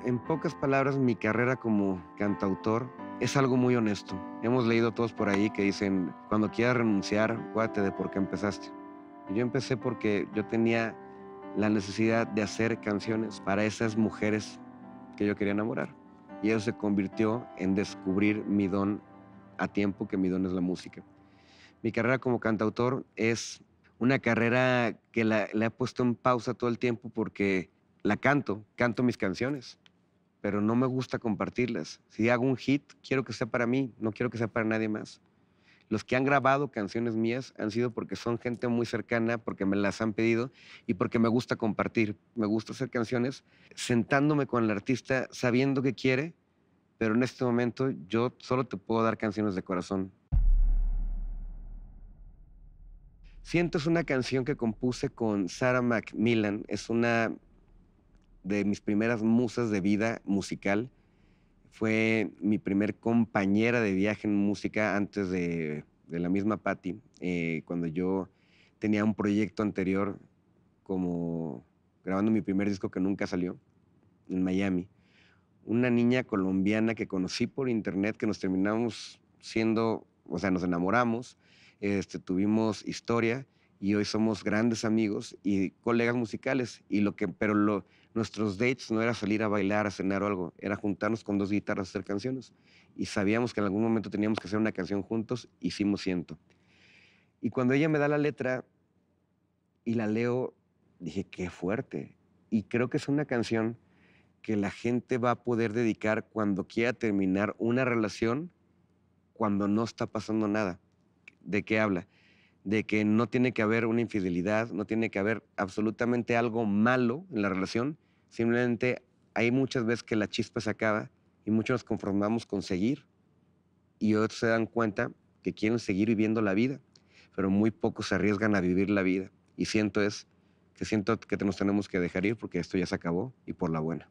en pocas palabras, mi carrera como cantautor es algo muy honesto. Hemos leído todos por ahí que dicen, cuando quieras renunciar, acuérdate de por qué empezaste. Yo empecé porque yo tenía la necesidad de hacer canciones para esas mujeres que yo quería enamorar. Y eso se convirtió en descubrir mi don a tiempo, que mi don es la música. Mi carrera como cantautor es una carrera que la, he puesto en pausa todo el tiempo porque la canto, canto mis canciones, pero no me gusta compartirlas. Si hago un hit, quiero que sea para mí, no quiero que sea para nadie más. Los que han grabado canciones mías han sido porque son gente muy cercana, porque me las han pedido y porque me gusta compartir. Me gusta hacer canciones sentándome con el artista, sabiendo que quiere, pero en este momento yo solo te puedo dar canciones de corazón. Siento es una canción que compuse con Sarah Macmillan. Es una de mis primeras musas de vida musical. Fue mi primer compañera de viaje en música antes de, la misma Patty, eh, cuando yo tenía un proyecto anterior como grabando mi primer disco que nunca salió en Miami. Una niña colombiana que conocí por internet, que nos terminamos siendo, o sea, nos enamoramos este, tuvimos historia y hoy somos grandes amigos y colegas musicales. Y lo que, pero lo, nuestros dates no era salir a bailar, a cenar o algo, era juntarnos con dos guitarras a hacer canciones. Y sabíamos que en algún momento teníamos que hacer una canción juntos, hicimos ciento. Y cuando ella me da la letra y la leo, dije, qué fuerte. Y creo que es una canción que la gente va a poder dedicar cuando quiera terminar una relación cuando no está pasando nada. ¿De qué habla? De que no tiene que haber una infidelidad, no tiene que haber absolutamente algo malo en la relación, simplemente hay muchas veces que la chispa se acaba y muchos nos conformamos con seguir y otros se dan cuenta que quieren seguir viviendo la vida, pero muy pocos se arriesgan a vivir la vida. Y siento es que siento que nos tenemos que dejar ir porque esto ya se acabó y por la buena.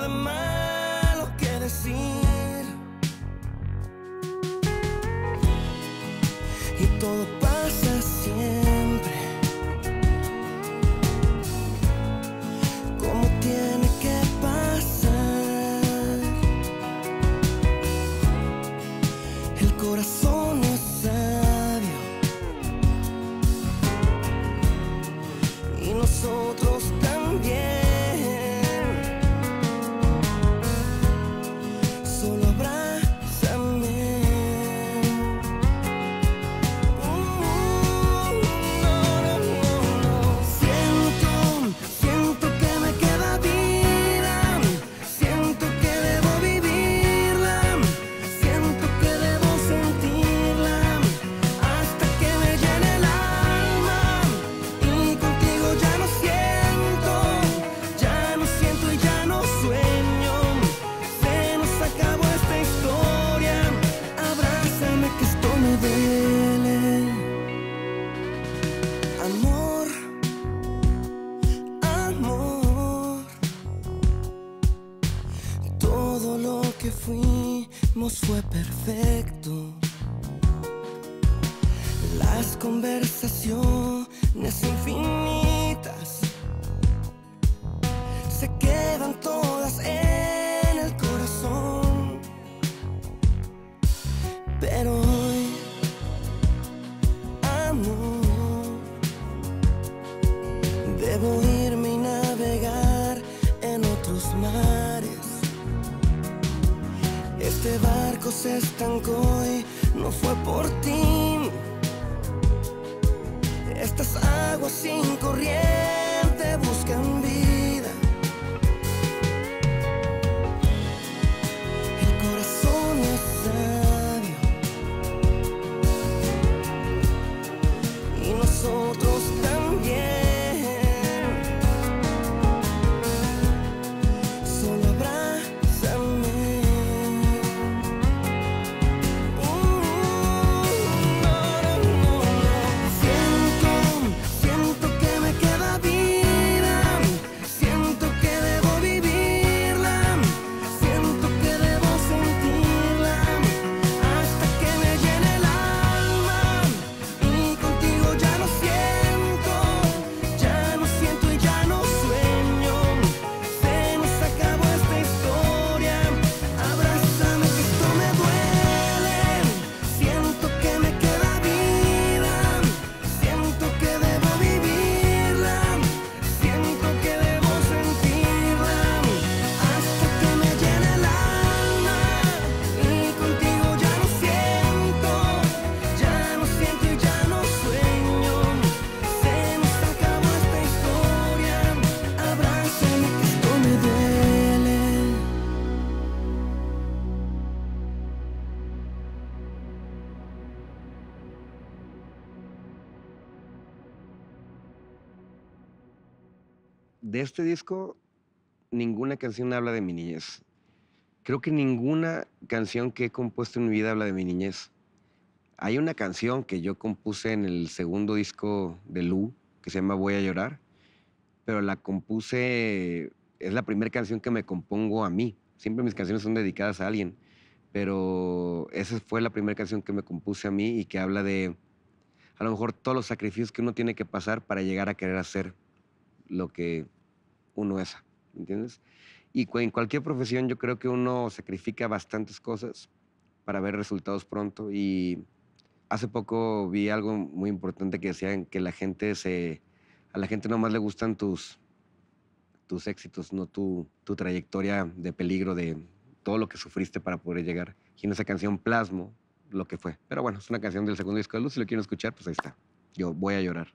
fue perfecto. Las conversaciones infinitas se quedan todas en se estancó y no fue por ti. Estas aguas sin corriente buscan vida. Este disco, ninguna canción habla de mi niñez. Creo que ninguna canción que he compuesto en mi vida habla de mi niñez. Hay una canción que yo compuse en el segundo disco de Lu, que se llama Voy a llorar, pero la compuse, es la primera canción que me compongo a mí. Siempre mis canciones son dedicadas a alguien, pero esa fue la primera canción que me compuse a mí y que habla de, a lo mejor, todos los sacrificios que uno tiene que pasar para llegar a querer hacer lo que uno es, ¿entiendes? Y en cualquier profesión yo creo que uno sacrifica bastantes cosas para ver resultados pronto y hace poco vi algo muy importante que decían que la gente se a la gente nomás le gustan tus tus éxitos, no tu, tu trayectoria de peligro de todo lo que sufriste para poder llegar. Y en esa canción plasmo lo que fue. Pero bueno, es una canción del segundo disco de Luz, si lo quieren escuchar, pues ahí está. Yo voy a llorar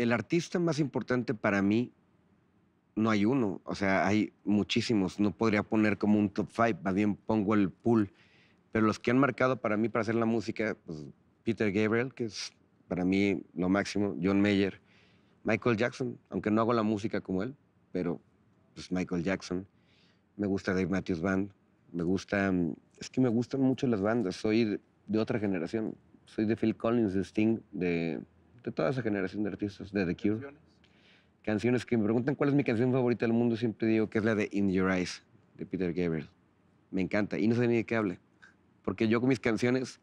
el artista más importante para mí no hay uno, o sea, hay muchísimos. No podría poner como un top five, más bien pongo el pool. Pero los que han marcado para mí para hacer la música, pues Peter Gabriel, que es para mí lo máximo, John Mayer, Michael Jackson, aunque no hago la música como él, pero pues Michael Jackson. Me gusta Dave Matthews Band, me gusta, es que me gustan mucho las bandas, soy de, otra generación, soy de Phil Collins, de Sting, de de toda esa generación de artistas, de The Cure. ¿Canciones? que me preguntan cuál es mi canción favorita del mundo, siempre digo que es la de In Your Eyes, de Peter Gabriel. Me encanta y no sé ni de qué hable, porque yo con mis canciones,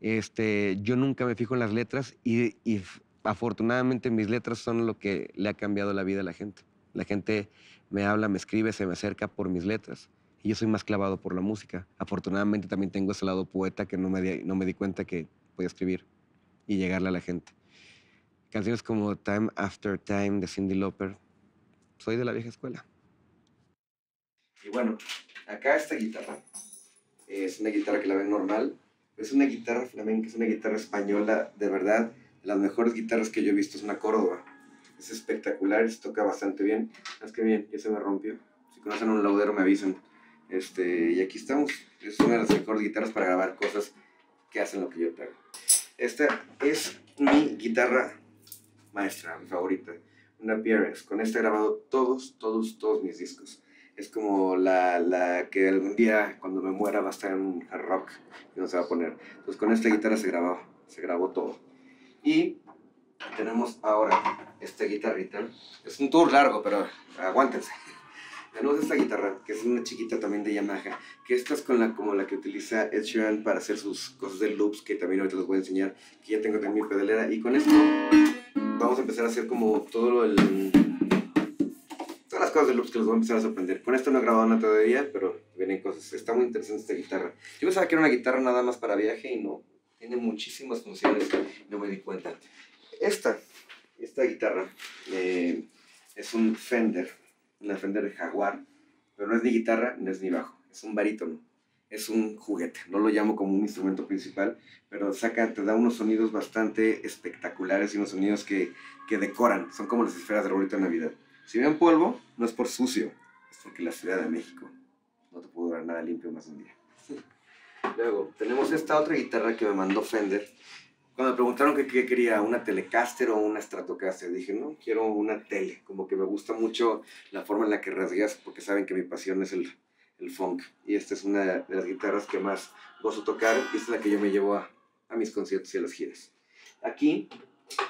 este, yo nunca me fijo en las letras y, y afortunadamente mis letras son lo que le ha cambiado la vida a la gente. La gente me habla, me escribe, se me acerca por mis letras y yo soy más clavado por la música. Afortunadamente también tengo ese lado poeta que no me di, no me di cuenta que podía escribir y llegarle a la gente. Canciones como Time After Time de Cindy Lauper. Soy de la vieja escuela. Y bueno, acá esta guitarra es una guitarra que la ven normal. Es una guitarra flamenca, es una guitarra española, de verdad, las mejores guitarras que yo he visto es una Córdoba. Es espectacular, se toca bastante bien. Es que bien, ya se me rompió. Si conocen un laudero me avisan. Este, y aquí estamos. Es una de las mejores guitarras para grabar cosas que hacen lo que yo traigo. Esta es mi guitarra maestra, mi favorita, una PRS. Con esta he grabado todos, todos, todos mis discos. Es como la, la, que algún día, cuando me muera, va a estar en un hard rock y no se va a poner. Entonces con esta guitarra se grabó, se grabó todo. Y tenemos ahora esta guitarrita. Es un tour largo, pero aguántense. <laughs> Tenemos esta guitarra, que es una chiquita también de Yamaha, que esta es con la, como la que utiliza Ed Sheeran para hacer sus cosas de loops, que también ahorita les voy a enseñar, que ya tengo también mi pedalera. Y con esto vamos a empezar a hacer como todo lo el... Todas las cosas de loops que les voy a empezar a sorprender. Con esto no he grabado nada todavía, pero vienen cosas. Está muy interesante esta guitarra. Yo pensaba que era una guitarra nada más para viaje y no. Tiene muchísimas funciones, no me di cuenta. Esta, esta guitarra eh, es un Fender, una Fender Jaguar, pero no es ni guitarra, no es ni bajo, es un barítono es un juguete. No lo llamo como un instrumento principal, pero saca, te da unos sonidos bastante espectaculares y unos sonidos que, que decoran. Son como las esferas de arbolito de Navidad. Si ven polvo, no es por sucio, es porque la Ciudad de México no te pudo dar nada limpio más un día. Luego, tenemos esta otra guitarra que me mandó Fender. Cuando me preguntaron qué quería, una Telecaster o una Stratocaster, dije, no, quiero una tele. Como que me gusta mucho la forma en la que rasgueas, porque saben que mi pasión es el, el funk. Y esta es una de las guitarras que más gozo tocar y es la que yo me llevo a, mis conciertos y a las giras. Aquí,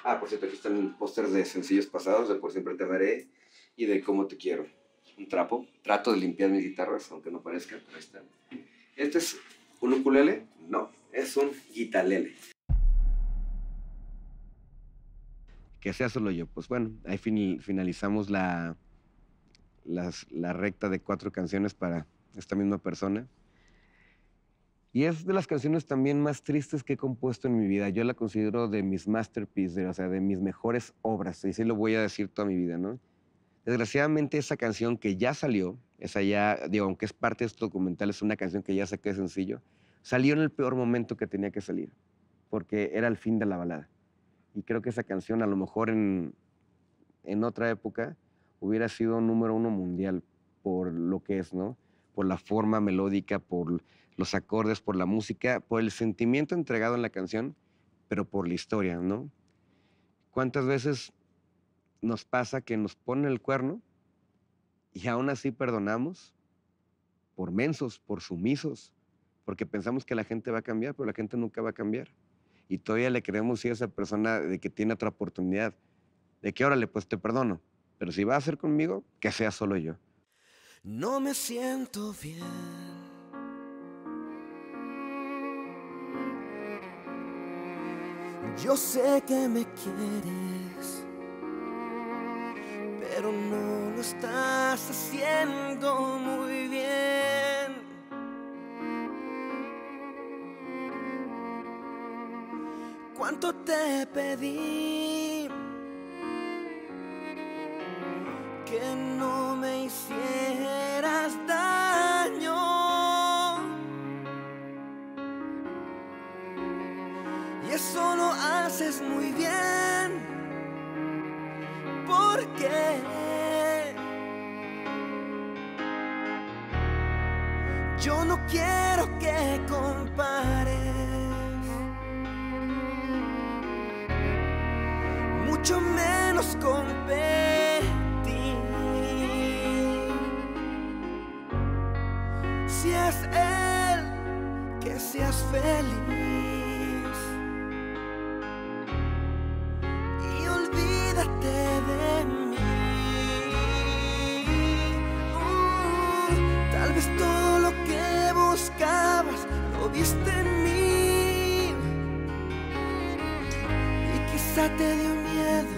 ah, por cierto, aquí están pósters de sencillos pasados, de Por Siempre Te Veré y de Cómo Te Quiero. Un trapo. Trato de limpiar mis guitarras, aunque no parezca, pero ahí están. ¿Este es un ukulele? No, es un guitalele. Que sea solo yo. Pues bueno, ahí finalizamos la, la recta de cuatro canciones para esta misma persona. Y es de las canciones también más tristes que he compuesto en mi vida. Yo la considero de mis masterpieces, o sea, de mis mejores obras. Y sí lo voy a decir toda mi vida, ¿no? Desgraciadamente esa canción que ya salió, esa ya, digo, aunque es parte de este documental, es una canción que ya saqué sencillo, salió en el peor momento que tenía que salir, porque era el fin de la balada. Y creo que esa canción a lo mejor en, en otra época hubiera sido número uno mundial por lo que es, ¿no? Por la forma melódica, por los acordes, por la música, por el sentimiento entregado en la canción, pero por la historia, ¿no? ¿Cuántas veces nos pasa que nos ponen el cuerno y aún así perdonamos por mensos, por sumisos, porque pensamos que la gente va a cambiar, pero la gente nunca va a cambiar. Y todavía le queremos decir a esa persona de que tiene otra oportunidad, de que órale, pues te perdono, pero si va a ser conmigo, que sea solo yo. No me siento bien. Yo sé que me quieres, pero no lo estás haciendo muy bien. ¿Cuánto te pedí? Que no me hicieras muy bien. Porque yo no quiero que compares. Mucho menos competir. Si es él, que seas feliz. En mí. Y quizá te dio miedo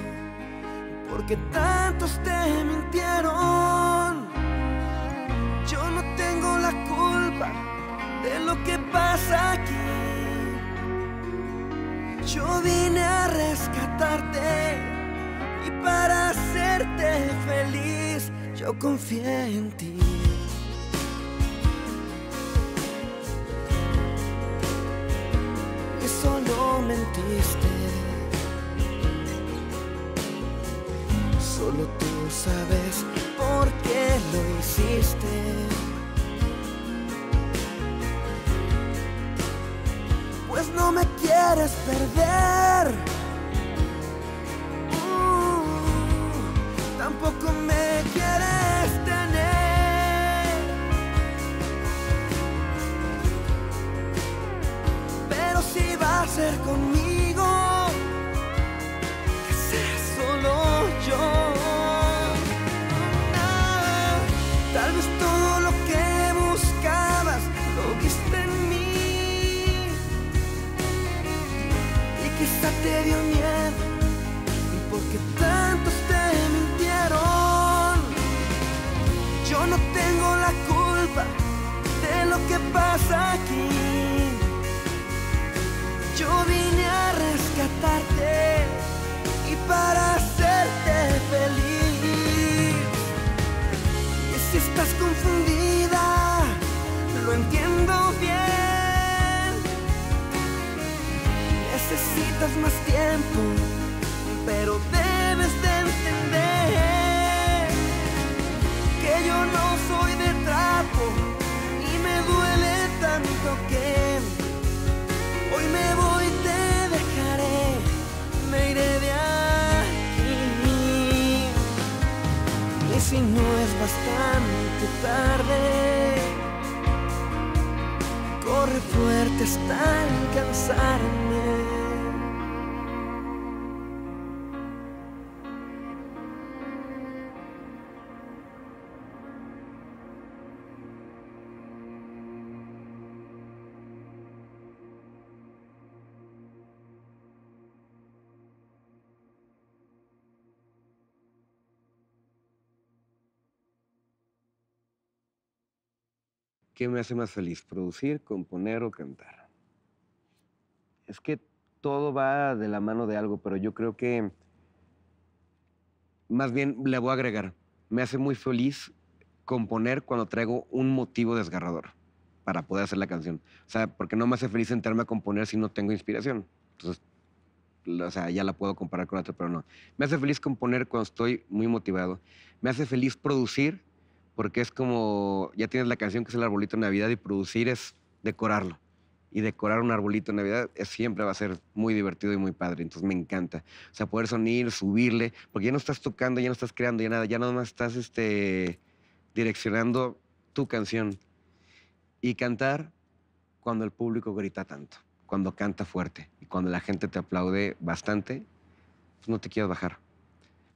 porque tantos te mintieron. Yo no tengo la culpa de lo que pasa aquí. Yo vine a rescatarte y para hacerte feliz yo confié en ti. Mentiste. Solo tú sabes por qué lo hiciste. Pues no me quieres perder. Uh, tampoco me quieres tener. Conmigo que sea solo yo. Tal vez todo lo que buscabas lo viste en mí y quizá te dio miedo porque tantos te mintieron. Yo no tengo la culpa de lo que pasa aquí. Más tiempo, pero debes de entender que yo no soy de trapo y me duele tanto que Hoy me voy, te dejaré, me iré de aquí. Y si no es bastante tarde, corre fuerte hasta alcanzarme. ¿Qué me hace más feliz? ¿Producir, componer o cantar? Es que todo va de la mano de algo, pero yo creo que más bien le voy a agregar. Me hace muy feliz componer cuando traigo un motivo desgarrador para poder hacer la canción. O sea, porque no me hace feliz sentarme a componer si no tengo inspiración. Entonces, o sea, ya la puedo comparar con otra, pero no. Me hace feliz componer cuando estoy muy motivado. Me hace feliz producir porque es como, ya tienes la canción que es el arbolito de Navidad y producir es decorarlo. y decorar un arbolito en Navidad siempre va a ser muy divertido y muy padre. Entonces me encanta. O sea, poder sonir, subirle, porque ya no estás tocando, ya no estás creando, ya nada, ya nada más estás este, direccionando tu canción. Y cantar cuando el público grita tanto, cuando canta fuerte y cuando la gente te aplaude bastante, pues no te quieras bajar.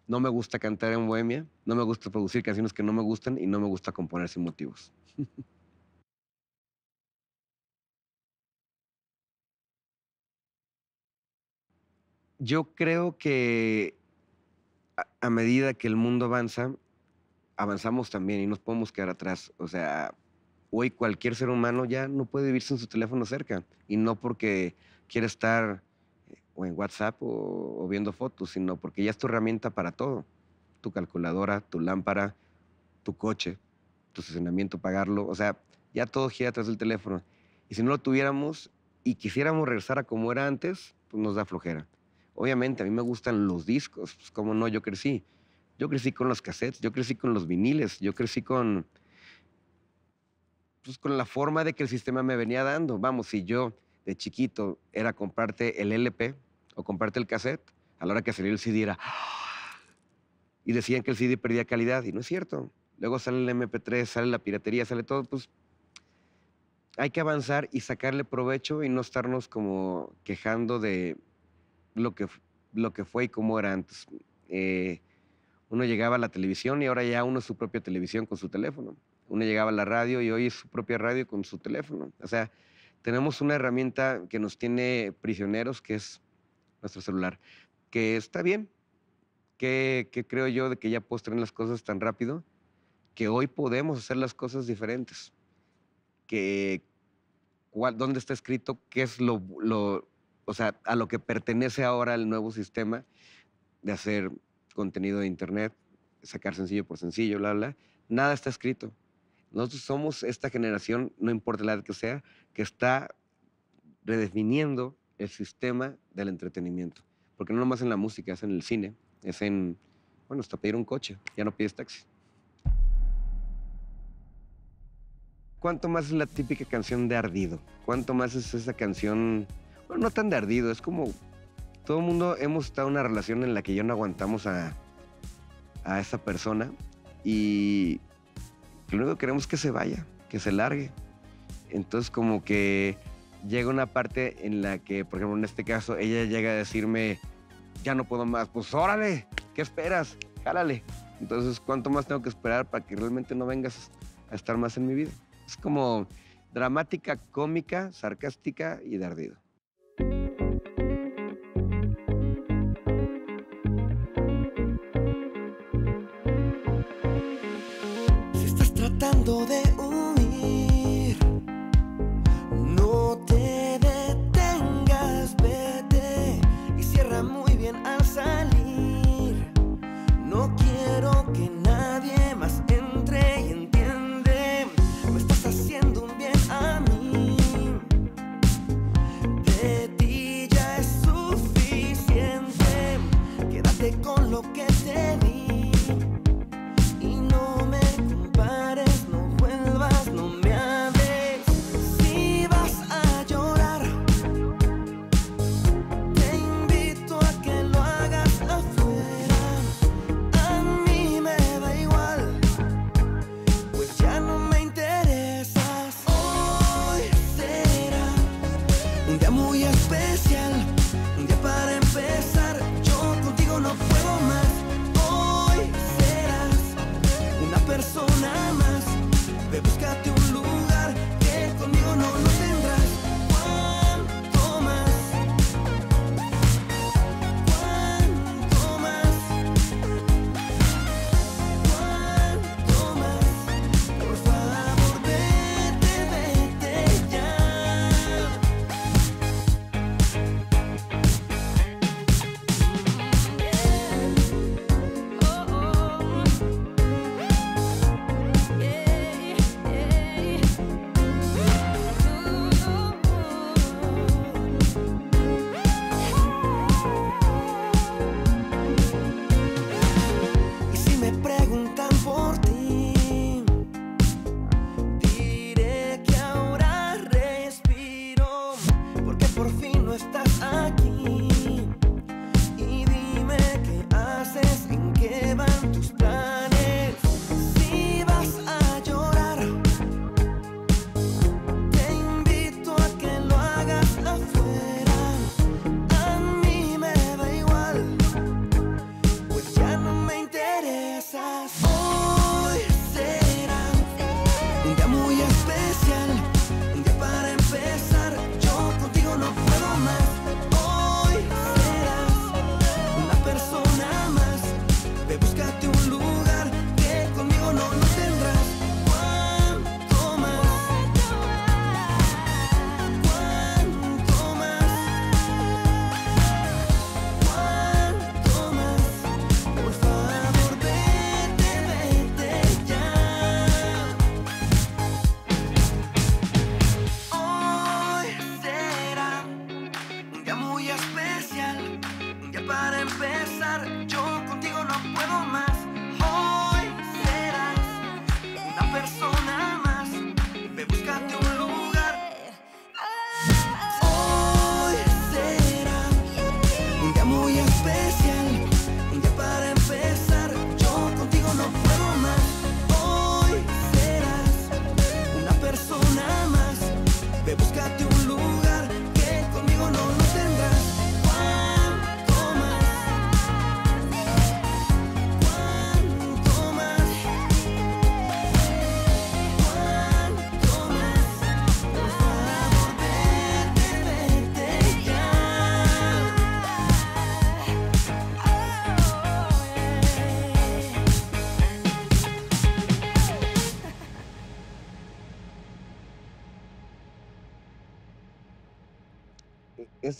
No me gusta cantar en Bohemia, no me gusta producir canciones que no me gustan y no me gusta componer sin motivos. <laughs> Yo creo que a, medida que el mundo avanza, avanzamos también y nos podemos quedar atrás. O sea, hoy cualquier ser humano ya no puede vivir sin su teléfono cerca. Y no porque quiera estar o en WhatsApp o, o viendo fotos, sino porque ya es tu herramienta para todo. Tu calculadora, tu lámpara, tu coche, tu estacionamiento, pagarlo. O sea, ya todo gira atrás del teléfono. Y si no lo tuviéramos y quisiéramos regresar a como era antes, pues nos da flojera. Obviamente, a mí me gustan los discos, pues como no, yo crecí. Yo crecí con los cassettes, yo crecí con los viniles, yo crecí con, pues, con la forma de que el sistema me venía dando. Vamos, si yo de chiquito era comprarte el LP o comprarte el cassette, a la hora que salió el CD era... Y decían que el CD perdía calidad, y no es cierto. Luego sale el MP3, sale la piratería, sale todo, pues hay que avanzar y sacarle provecho y no estarnos como quejando de lo que, lo que fue y cómo era antes. Eh, uno llegaba a la televisión y ahora ya uno es su propia televisión con su teléfono. Uno llegaba a la radio y hoy es su propia radio con su teléfono. O sea, tenemos una herramienta que nos tiene prisioneros, que es nuestro celular, que está bien, que, que creo yo de que ya tener las cosas tan rápido, que hoy podemos hacer las cosas diferentes, que cuál, dónde está escrito qué es lo, lo, o sea, a lo que pertenece ahora el nuevo sistema de hacer contenido de Internet, sacar sencillo por sencillo, bla, bla, nada está escrito. Nosotros somos esta generación, no importa la edad que sea, que está redefiniendo el sistema del entretenimiento. Porque no nomás en la música, es en el cine, es en, bueno, hasta pedir un coche, ya no pides taxi. ¿Cuánto más es la típica canción de ardido? ¿Cuánto más es esa canción, bueno, no tan de ardido, es como todo el mundo hemos estado en una relación en la que ya no aguantamos a, a esa persona y lo único que queremos es que se vaya, que se largue. Entonces como que llega una parte en la que, por ejemplo, en este caso, ella llega a decirme, ya no puedo más, pues órale, ¿qué esperas? Jálale. Entonces, ¿cuánto más tengo que esperar para que realmente no vengas a estar más en mi vida? Es como dramática, cómica, sarcástica y de.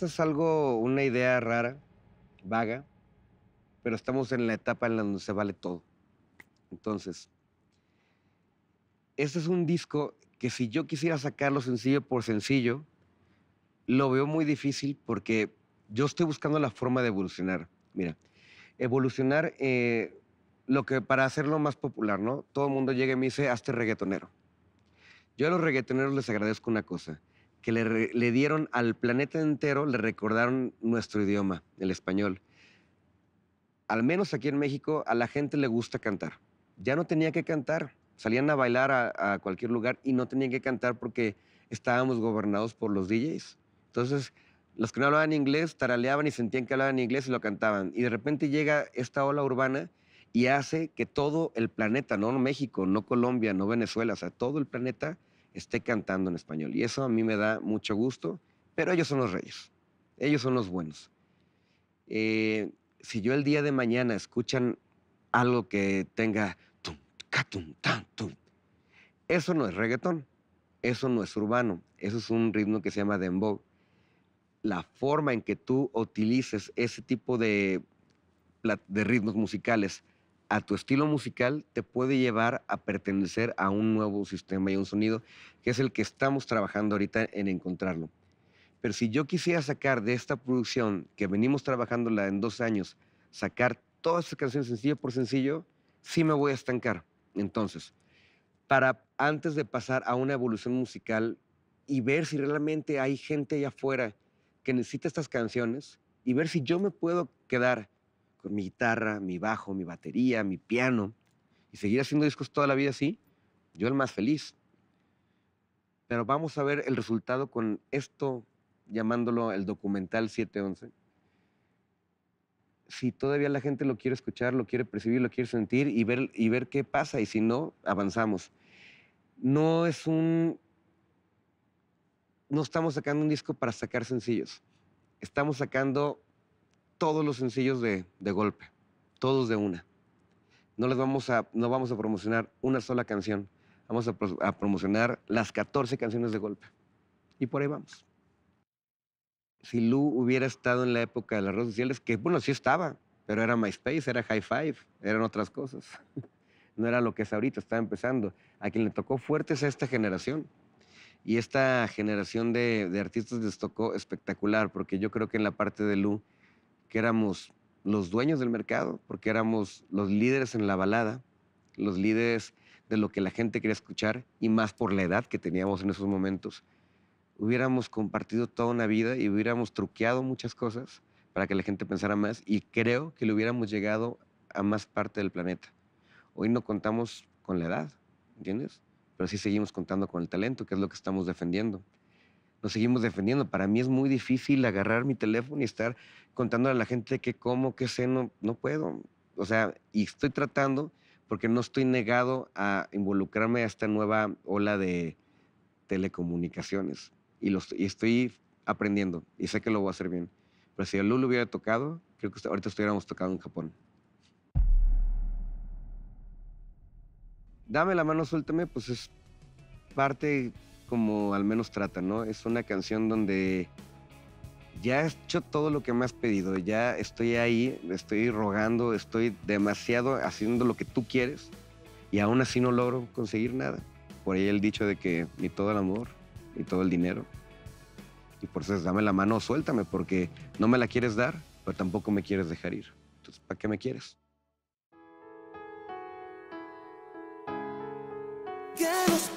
Es algo, una idea rara, vaga, pero estamos en la etapa en la donde se vale todo. Entonces, este es un disco que si yo quisiera sacarlo sencillo por sencillo, lo veo muy difícil porque yo estoy buscando la forma de evolucionar. Mira, evolucionar, eh, lo que para hacerlo más popular, ¿no? Todo el mundo llega y me dice, hazte reggaetonero. Yo a los reggaetoneros les agradezco una cosa, que le, dieron al planeta entero, le recordaron nuestro idioma, el español. Al menos aquí en México, a la gente le gusta cantar. Ya no tenía que cantar, salían a bailar a, a cualquier lugar y no tenían que cantar porque estábamos gobernados por los DJs. Entonces, los que no hablaban inglés taraleaban y sentían que hablaban inglés y lo cantaban. Y de repente llega esta ola urbana y hace que todo el planeta, no México, no Colombia, no Venezuela, o sea, todo el planeta esté cantando en español. Y eso a mí me da mucho gusto, pero ellos son los reyes, ellos son los buenos. Eh, si yo el día de mañana escuchan algo que tenga eso no es reggaetón, eso no es urbano, eso es un ritmo que se llama dembow. La forma en que tú utilices ese tipo de, de ritmos musicales a tu estilo musical te puede llevar a pertenecer a un nuevo sistema y un sonido, que es el que estamos trabajando ahorita en encontrarlo. Pero si yo quisiera sacar de esta producción, que venimos trabajándola en dos años, sacar todas estas canciones sencillo por sencillo, sí me voy a estancar. Entonces, para antes de pasar a una evolución musical y ver si realmente hay gente allá afuera que necesita estas canciones y ver si yo me puedo quedar con mi guitarra, mi bajo, mi batería, mi piano y seguir haciendo discos toda la vida así, yo el más feliz. Pero vamos a ver el resultado con esto, llamándolo el documental 711. Si todavía la gente lo quiere escuchar, lo quiere percibir, lo quiere sentir y ver, y ver qué pasa, y si no, avanzamos. No es un... No estamos sacando un disco para sacar sencillos. Estamos sacando todos los sencillos de, de golpe, todos de una. No les vamos a, no vamos a promocionar una sola canción, vamos a, pro- a promocionar las 14 canciones de golpe. Y por ahí vamos. Si Lu hubiera estado en la época de las redes sociales, que bueno, sí estaba, pero era MySpace, era High Five, eran otras cosas. <laughs> No era lo que es ahorita, estaba empezando. A quien le tocó fuerte es a esta generación. Y esta generación de, de artistas les tocó espectacular, porque yo creo que en la parte de Lu, que éramos los dueños del mercado, porque éramos los líderes en la balada, los líderes de lo que la gente quería escuchar, y más por la edad que teníamos en esos momentos, hubiéramos compartido toda una vida y hubiéramos truqueado muchas cosas para que la gente pensara más, y creo que le hubiéramos llegado a más parte del planeta. Hoy no contamos con la edad, ¿entiendes? Pero sí seguimos contando con el talento, que es lo que estamos defendiendo. Nos seguimos defendiendo. Para mí es muy difícil agarrar mi teléfono y estar contando a la gente qué como, qué sé, no, no puedo. O sea, y estoy tratando porque no estoy negado a involucrarme a esta nueva ola de telecomunicaciones. Y, lo estoy- y estoy aprendiendo y sé que lo voy a hacer bien. Pero si a Lulu hubiera tocado, creo que ahorita estuviéramos tocado en Japón. Dame la mano, suéltame, pues es parte como al menos trata, ¿no? Es una canción donde ya he hecho todo lo que me has pedido, ya estoy ahí, estoy rogando, estoy demasiado haciendo lo que tú quieres y aún así no logro conseguir nada. Por ahí el dicho de que ni todo el amor, ni todo el dinero. Y por eso es, dame la mano, suéltame, porque no me la quieres dar, pero tampoco me quieres dejar ir. Entonces, ¿para qué me quieres? ¿Qué nos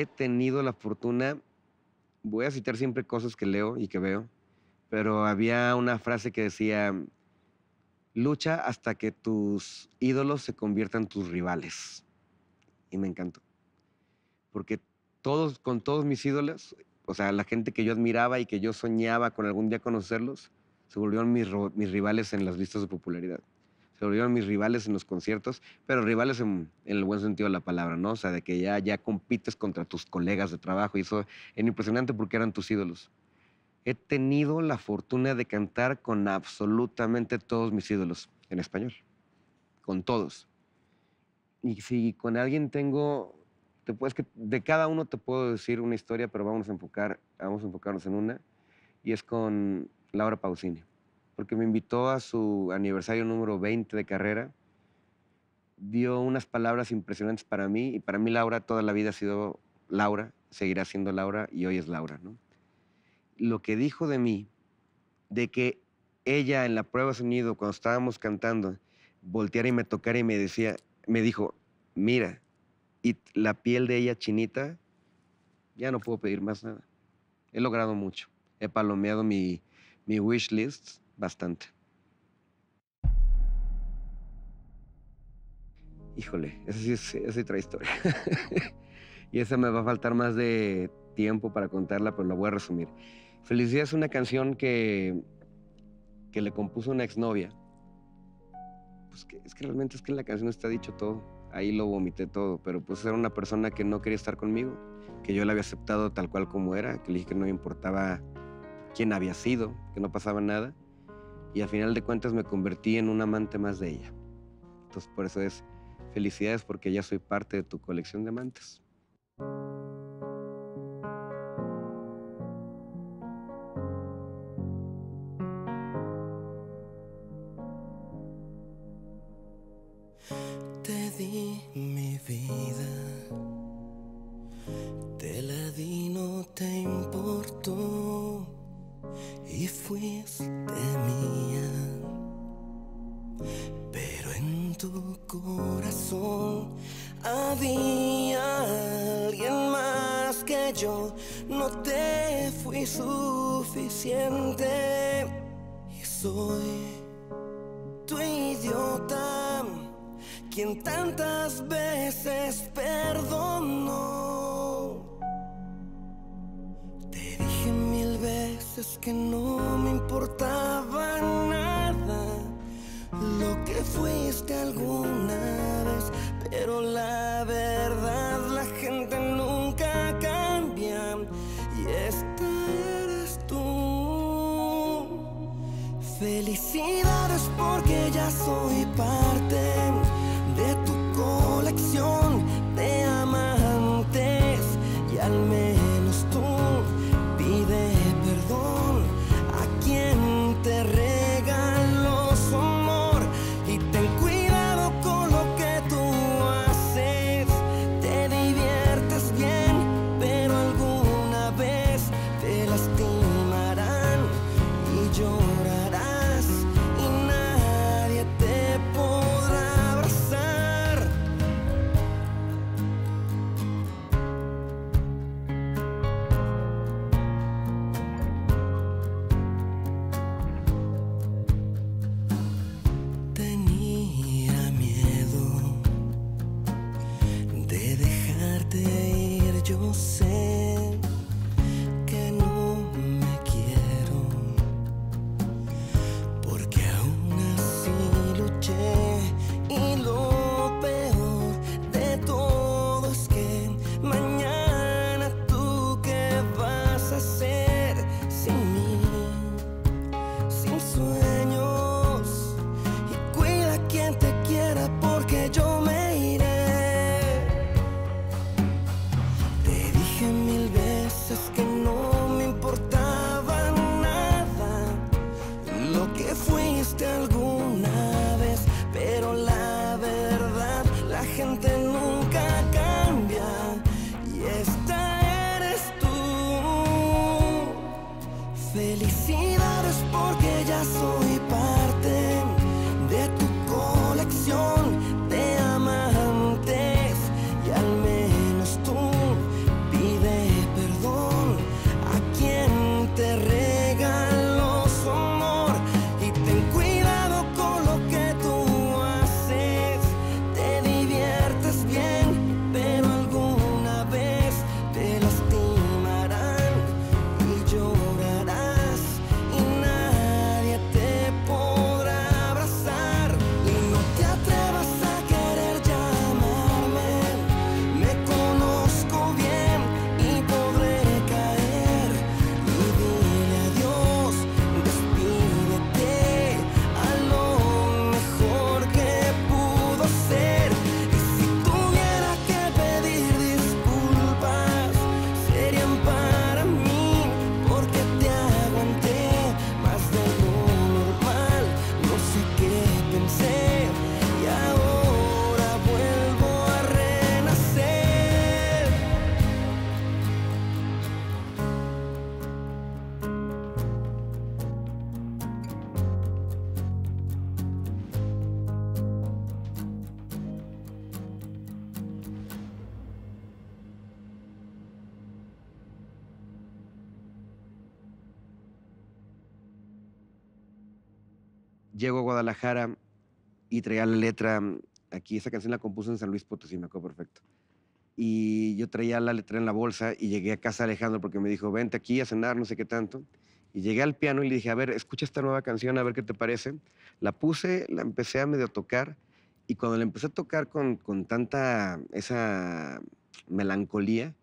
he tenido la fortuna, voy a citar siempre cosas que leo y que veo, pero había una frase que decía, lucha hasta que tus ídolos se conviertan tus rivales. Y me encantó. Porque todos, con todos mis ídolos, o sea, la gente que yo admiraba y que yo soñaba con algún día conocerlos, se volvieron mis, mis rivales en las listas de popularidad. Se volvieron mis rivales en los conciertos, pero rivales en, el buen sentido de la palabra, ¿no? O sea, de que ya, ya compites contra tus colegas de trabajo y eso era impresionante porque eran tus ídolos. He tenido la fortuna de cantar con absolutamente todos mis ídolos en español, con todos. Y si con alguien tengo, te puedes que de cada uno te puedo decir una historia, pero vamos a enfocar, vamos a enfocarnos en una y es con Laura Pausini porque me invitó a su aniversario número 20 de carrera. Dio unas palabras impresionantes para mí y para mí Laura toda la vida ha sido Laura, seguirá siendo Laura y hoy es Laura. ¿no? Lo que dijo de mí, de que ella en la prueba de sonido, cuando estábamos cantando, volteara y me tocara y me decía, me dijo, mira, y la piel de ella chinita, ya no puedo pedir más nada. He logrado mucho. He palomeado mi, mi wish list bastante. Híjole, esa sí es, otra historia. <laughs> y esa me va a faltar más de tiempo para contarla, pero la voy a resumir. Felicidad es una canción que, que le compuso una exnovia. Pues que, es que realmente es que en la canción está dicho todo. Ahí lo vomité todo, pero pues era una persona que no quería estar conmigo, que yo la había aceptado tal cual como era, que le dije que no me importaba quién había sido, que no pasaba nada y a final de cuentas me convertí en un amante más de ella. Entonces por eso es felicidades porque ya soy parte de tu colección de amantes. Guadalajara y traía la letra aquí. Esa canción la compuso en San Luis Potosí, me acuerdo perfecto. Y yo traía la letra en la bolsa y llegué a casa de Alejandro porque me dijo, vente aquí a cenar, no sé qué tanto. Y llegué al piano y le dije, a ver, escucha esta nueva canción, a ver qué te parece. La puse, la empecé a medio tocar y cuando la empecé a tocar con, con tanta esa melancolía,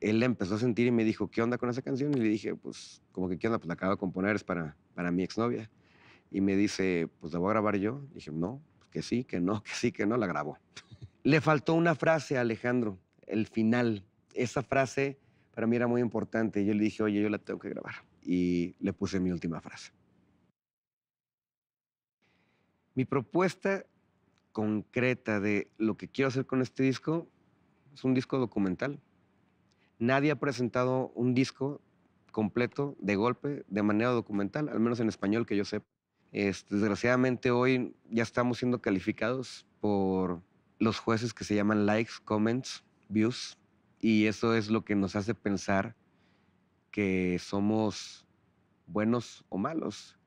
él la empezó a sentir y me dijo, ¿qué onda con esa canción? Y le dije, pues, como que, ¿qué onda? Pues la acabo de componer, es para, para mi exnovia. Y me dice, pues, ¿la voy a grabar yo? Dije, no, que sí, que no, <laughs> que sí, que no, la grabo. le faltó una frase a Alejandro, el final. Esa frase para mí era muy importante. Yo le dije, oye, yo la tengo que grabar. Y le puse mi última frase. Mi propuesta concreta de lo que quiero hacer con este disco es un disco documental. Nadie ha presentado un disco completo de golpe de manera documental, al menos en español que yo desgraciadamente hoy ya estamos siendo calificados por los jueces que se llaman likes, comments, views, y eso es lo que nos hace pensar que somos buenos o malos.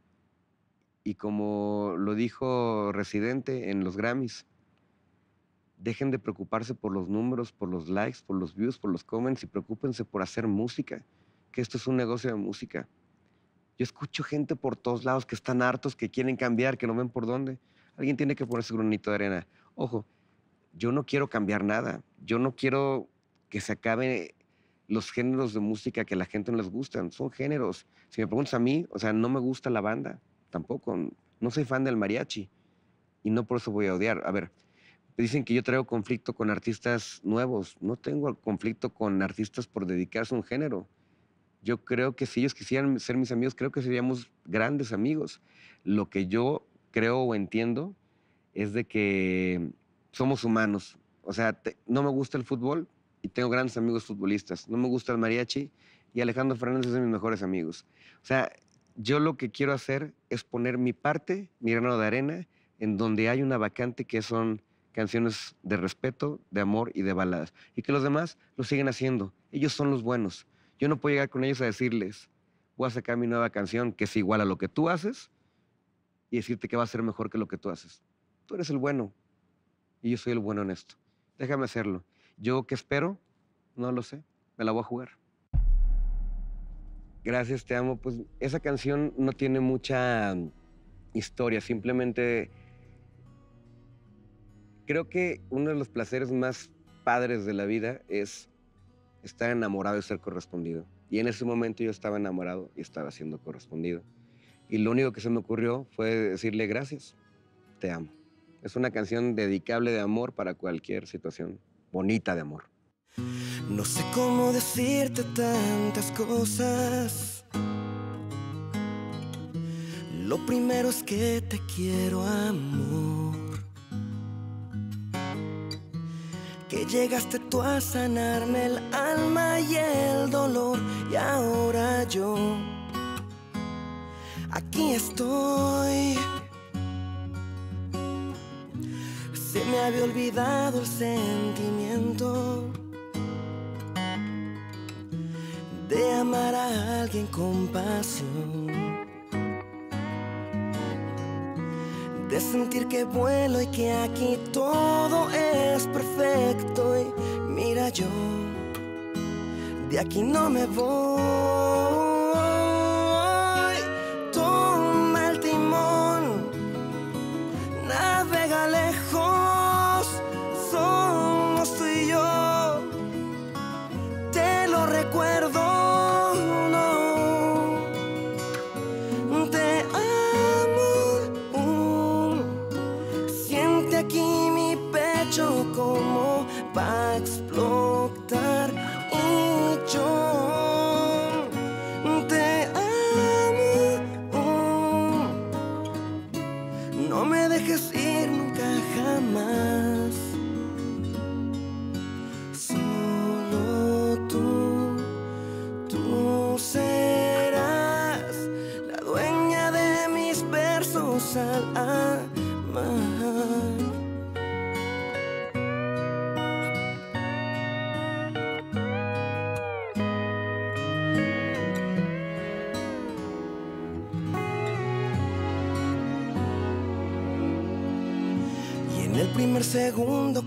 Y como lo dijo Residente en los Grammys, dejen de preocuparse por los números, por los likes, por los views, por los comments y preocúpense por hacer música, que esto es un negocio de música. Yo escucho gente por todos lados que están hartos, que quieren cambiar, que no ven por dónde. Alguien tiene que ponerse un granito de arena. Ojo, yo no quiero cambiar nada. Yo no quiero que se acabe los géneros de música que a la gente no les gustan. Son géneros. Si me preguntas a mí, o sea, no me gusta la banda tampoco. No soy fan del mariachi y no por eso voy a odiar. A ver, dicen que yo traigo conflicto con artistas nuevos. No tengo conflicto con artistas por dedicarse a un género. Yo creo que si ellos quisieran ser mis amigos, creo que seríamos grandes amigos. Lo que yo creo o entiendo es de que somos humanos. O sea, no me gusta el fútbol y tengo grandes amigos futbolistas. No me gusta el mariachi y Alejandro Fernández es de mis mejores amigos. O sea, yo lo que quiero hacer es poner mi parte, mi grano de arena, en donde hay una vacante que son canciones de respeto, de amor y de baladas. Y que los demás lo siguen haciendo. Ellos son los buenos. Yo no puedo llegar con ellos a decirles, voy a sacar mi nueva canción que es igual a lo que tú haces y decirte que va a ser mejor que lo que tú haces. Tú eres el bueno y yo soy el bueno en esto. Déjame hacerlo. Yo qué espero, no lo sé. Me la voy a jugar. Gracias, te amo. Pues esa canción no tiene mucha historia, simplemente creo que uno de los placeres más padres de la vida es estar enamorado y ser correspondido. Y en ese momento yo estaba enamorado y estaba siendo correspondido. Y lo único que se me ocurrió fue decirle gracias, te amo. Es una canción dedicable de amor para cualquier situación bonita de amor. No sé cómo decirte tantas cosas. Lo primero es que te quiero amor. Que llegaste tú a sanarme el alma y el dolor. Y ahora yo aquí estoy. Se me había olvidado el sentimiento de amar a alguien con pasión. De sentir que vuelo y que aquí todo es perfecto. Y mira yo, de aquí no me voy.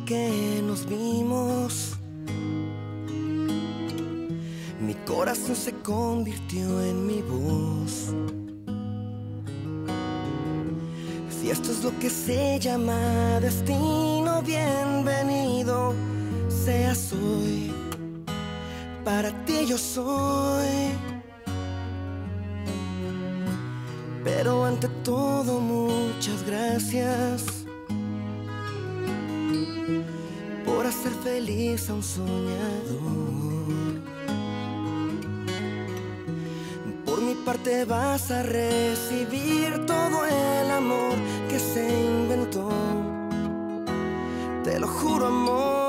Que nos vimos, mi corazón se convirtió en mi voz. Si esto es lo que se llama destino, bienvenido seas hoy. Para ti yo soy. Pero ante todo, muchas gracias feliz a un soñador. Por mi parte vas a recibir todo el amor que se inventó. Te lo juro, amor.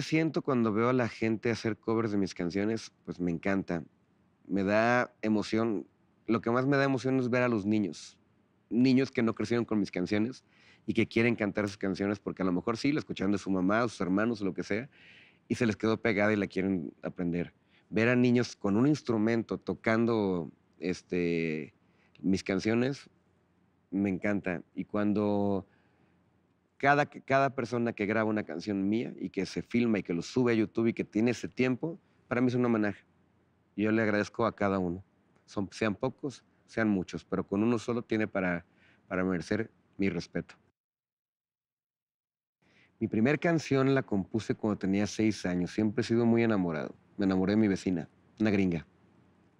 ¿Qué siento cuando veo a la gente hacer covers de mis canciones? Pues me encanta. Me da emoción. Lo que más me da emoción es ver a los niños. Niños que no crecieron con mis canciones y que quieren cantar sus canciones porque a lo mejor sí, la escucharon de su mamá o sus hermanos lo que sea y se les quedó pegada y la quieren aprender. Ver a niños con un instrumento tocando este, mis canciones me encanta. Y cuando cada, cada persona que graba una canción mía y que se filma y que lo sube a YouTube y que tiene ese tiempo, para mí es un homenaje. Yo le agradezco a cada uno. Sean pocos, sean muchos, pero con uno solo tiene para, para merecer mi respeto. Mi primera canción la compuse cuando tenía seis años. Siempre he sido muy enamorado. Me enamoré de mi vecina, una gringa,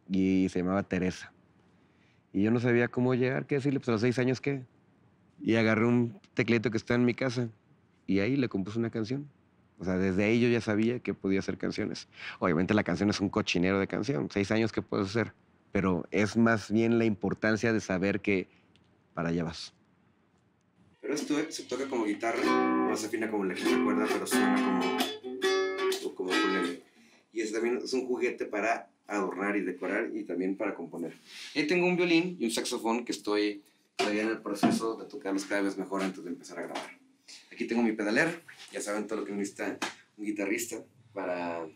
y se llamaba Teresa. Y yo no sabía cómo llegar, qué decirle, pues a los seis años, ¿qué? Y agarré un teclito que está en mi casa y ahí le compuse una canción. O sea, desde ahí yo ya sabía que podía hacer canciones. Obviamente la canción es un cochinero de canción. Seis años que puedes hacer. Pero es más bien la importancia de saber que para allá vas. Pero esto se toca como guitarra, no se afina como la cuerda, pero suena como, como ukulele. Y es también es un juguete para adornar y decorar y también para componer. Ahí tengo un violín y un saxofón que estoy todavía en el proceso de tocarlos cada vez mejor antes de empezar a grabar. Aquí tengo mi pedalero, ya saben todo lo que necesita un guitarrista para,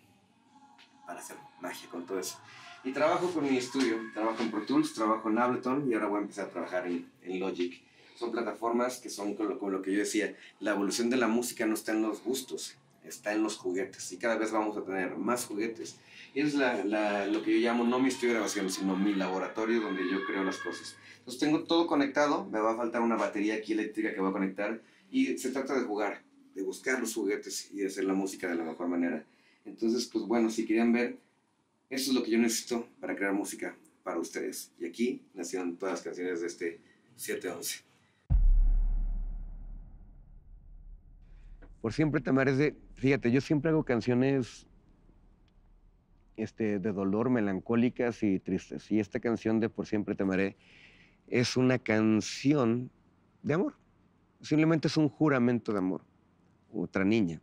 para hacer magia con todo eso. Y trabajo con mi estudio, trabajo en Pro Tools, trabajo en Ableton y ahora voy a empezar a trabajar en, en Logic. Son plataformas que son con lo, con lo que yo decía, la evolución de la música no está en los gustos, está en los juguetes y cada vez vamos a tener más juguetes. Es la, la, lo que yo llamo no mi estudio de grabación, sino mi laboratorio donde yo creo las cosas. Entonces tengo todo conectado, me va a faltar una batería aquí eléctrica que voy a conectar y se trata de jugar, de buscar los juguetes y de hacer la música de la mejor manera. Entonces, pues bueno, si querían ver, eso es lo que yo necesito para crear música para ustedes. Y aquí nacieron todas las canciones de este 711. Por siempre te amaré de, fíjate, yo siempre hago canciones este, de dolor, melancólicas y tristes. Y esta canción de Por siempre te amaré es una canción de amor. Simplemente es un juramento de amor. Otra niña.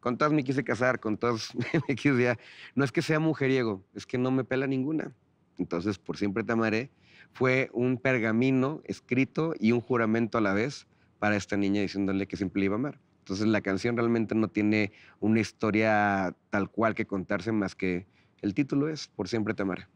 Con todas me quise casar, con todas <laughs> me quise ya. No es que sea mujeriego, es que no me pela ninguna. Entonces, por siempre te amaré, fue un pergamino escrito y un juramento a la vez para esta niña diciéndole que siempre iba a amar. Entonces, la canción realmente no tiene una historia tal cual que contarse más que el título es Por siempre te amaré.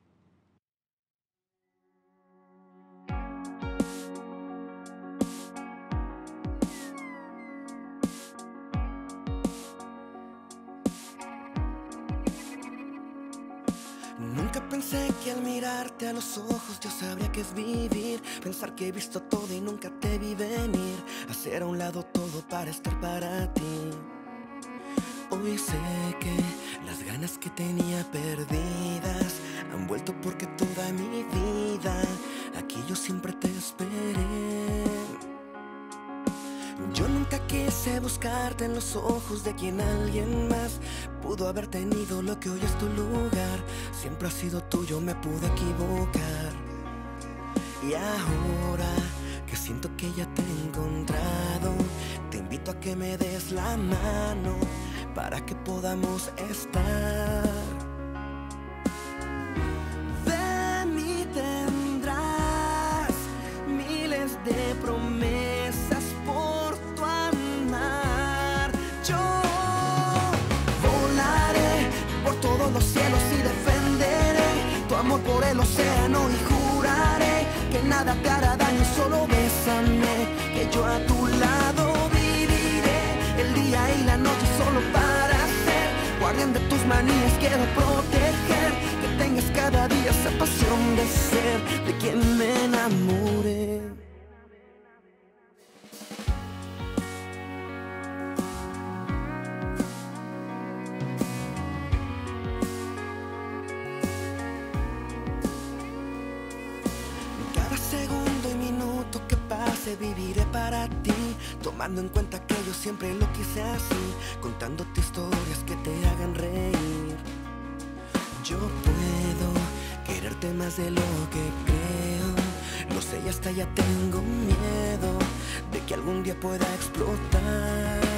Pensé que al mirarte a los ojos yo sabría que es vivir. Pensar que he visto todo y nunca te vi venir. Hacer a un lado todo para estar para ti. Hoy sé que las ganas que tenía perdidas han vuelto porque toda mi vida aquí yo siempre te esperé. Yo nunca quise buscarte en los ojos de quien alguien más pudo haber tenido lo que hoy es tu lugar. Siempre ha sido tuyo, me pude equivocar. Y ahora que siento que ya te he encontrado, te invito a que me des la mano para que podamos estar. Por el océano y juraré que nada te hará daño, solo bésame, que yo a tu lado viviré el día y la noche solo para ser guardián de tus manías, quiero proteger que tengas cada día esa pasión de ser de quien me enamore. Viviré para ti, tomando en cuenta que yo siempre lo quise así, contándote historias que te hagan reír. Yo puedo quererte más de lo que creo, lo sé y hasta ya tengo miedo de que algún día pueda explotar.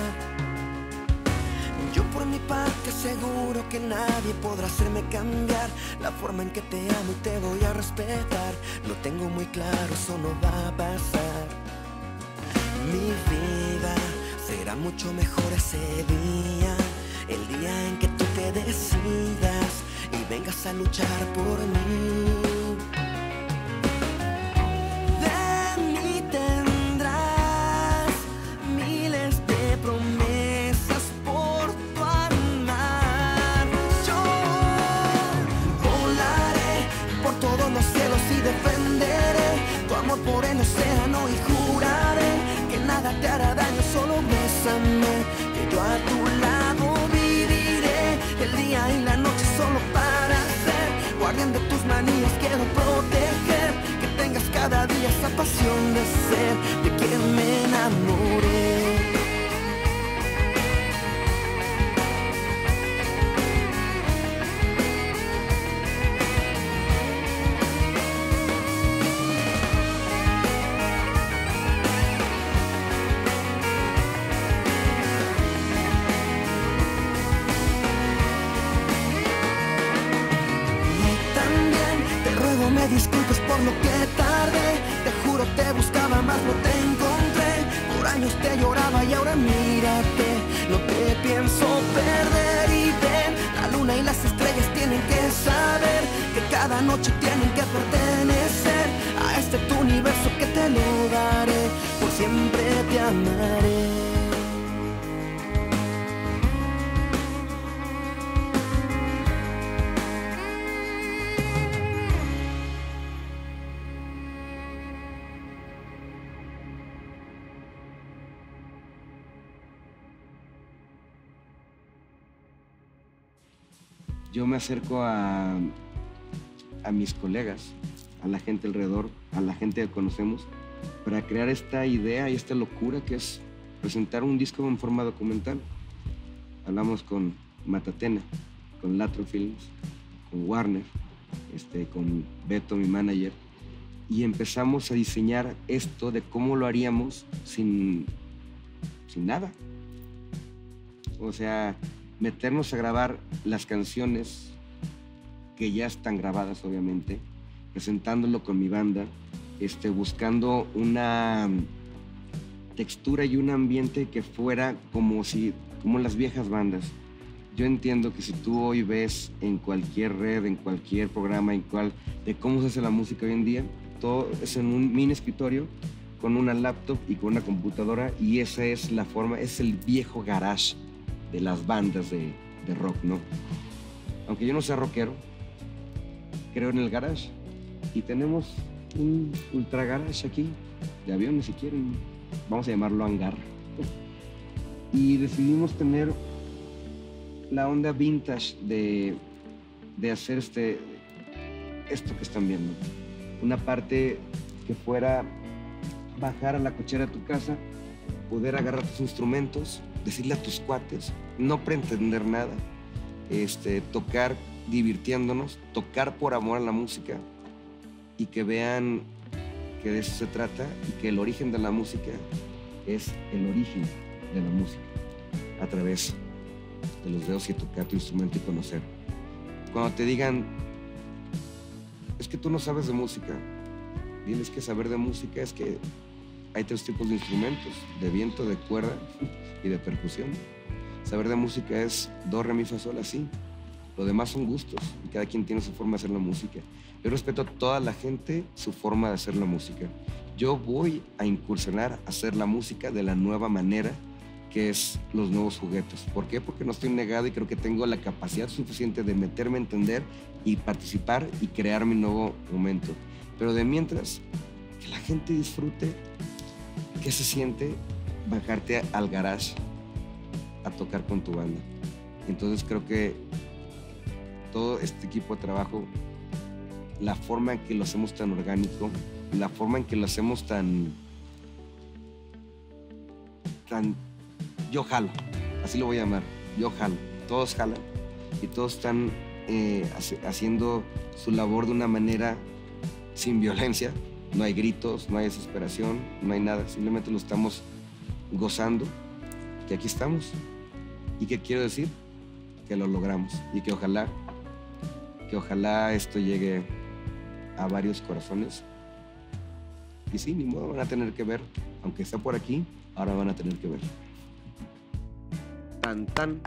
Yo por mi parte seguro que nadie podrá hacerme cambiar la forma en que te amo y te voy a respetar. Lo tengo muy claro, eso no va a pasar. Mi vida será mucho mejor ese día, el día en que tú te decidas y vengas a luchar por mí. Cada día esa pasión de ser de quien me enamoré. Acerco a, a mis colegas, a la gente alrededor, a la gente que conocemos, para crear esta idea y esta locura que es presentar un disco en forma documental. Hablamos con Matatena, con Latro Films, con Warner, este, con Beto, mi manager, y empezamos a diseñar esto de cómo lo haríamos sin, sin nada. O sea, meternos a grabar las canciones que ya están grabadas, obviamente, presentándolo con mi banda, este, buscando una textura y un ambiente que fuera como si, como las viejas bandas. Yo entiendo que si tú hoy ves en cualquier red, en cualquier programa, en cual, de cómo se hace la música hoy en día, todo es en un mini escritorio con una laptop y con una computadora y esa es la forma, es el viejo garage de las bandas de, de rock, ¿no? Aunque yo no sea rockero, creo en el garage. Y tenemos un ultra garage aquí, de aviones si quieren. Vamos a llamarlo hangar. Y decidimos tener la onda vintage de, de hacer este, esto que están viendo. Una parte que fuera bajar a la cochera de tu casa, poder agarrar tus instrumentos, decirle a tus cuates, no pretender nada, este, tocar divirtiéndonos, tocar por amor a la música y que vean que de eso se trata y que el origen de la música es el origen de la música a través de los dedos y tocar tu instrumento y conocer. Cuando te digan, es que tú no sabes de música, tienes que saber de música es que hay tres tipos de instrumentos, de viento, de cuerda y de percusión. Saber de música es do, re, mi, fa, sol, así. Lo demás son gustos y cada quien tiene su forma de hacer la música. Yo respeto a toda la gente su forma de hacer la música. Yo voy a incursionar a hacer la música de la nueva manera que es los nuevos juguetes. ¿Por qué? Porque no estoy negado y creo que tengo la capacidad suficiente de meterme a entender y participar y crear mi nuevo momento. Pero de mientras, que la gente disfrute, ¿qué se siente bajarte al garage a tocar con tu banda? Entonces creo que todo este equipo de trabajo, la forma en que lo hacemos tan orgánico, la forma en que lo hacemos tan, tan yo jalo, así lo voy a llamar, yo jalo, todos jalan y todos están eh, haciendo su labor de una manera sin violencia, no hay gritos, no hay desesperación, no hay nada, simplemente lo estamos gozando, que aquí estamos y que quiero decir que lo logramos y que ojalá, que ojalá esto llegue a varios corazones. Y sí, ni modo, van a tener que ver, aunque está por aquí, ahora van a tener que ver. Tan tan.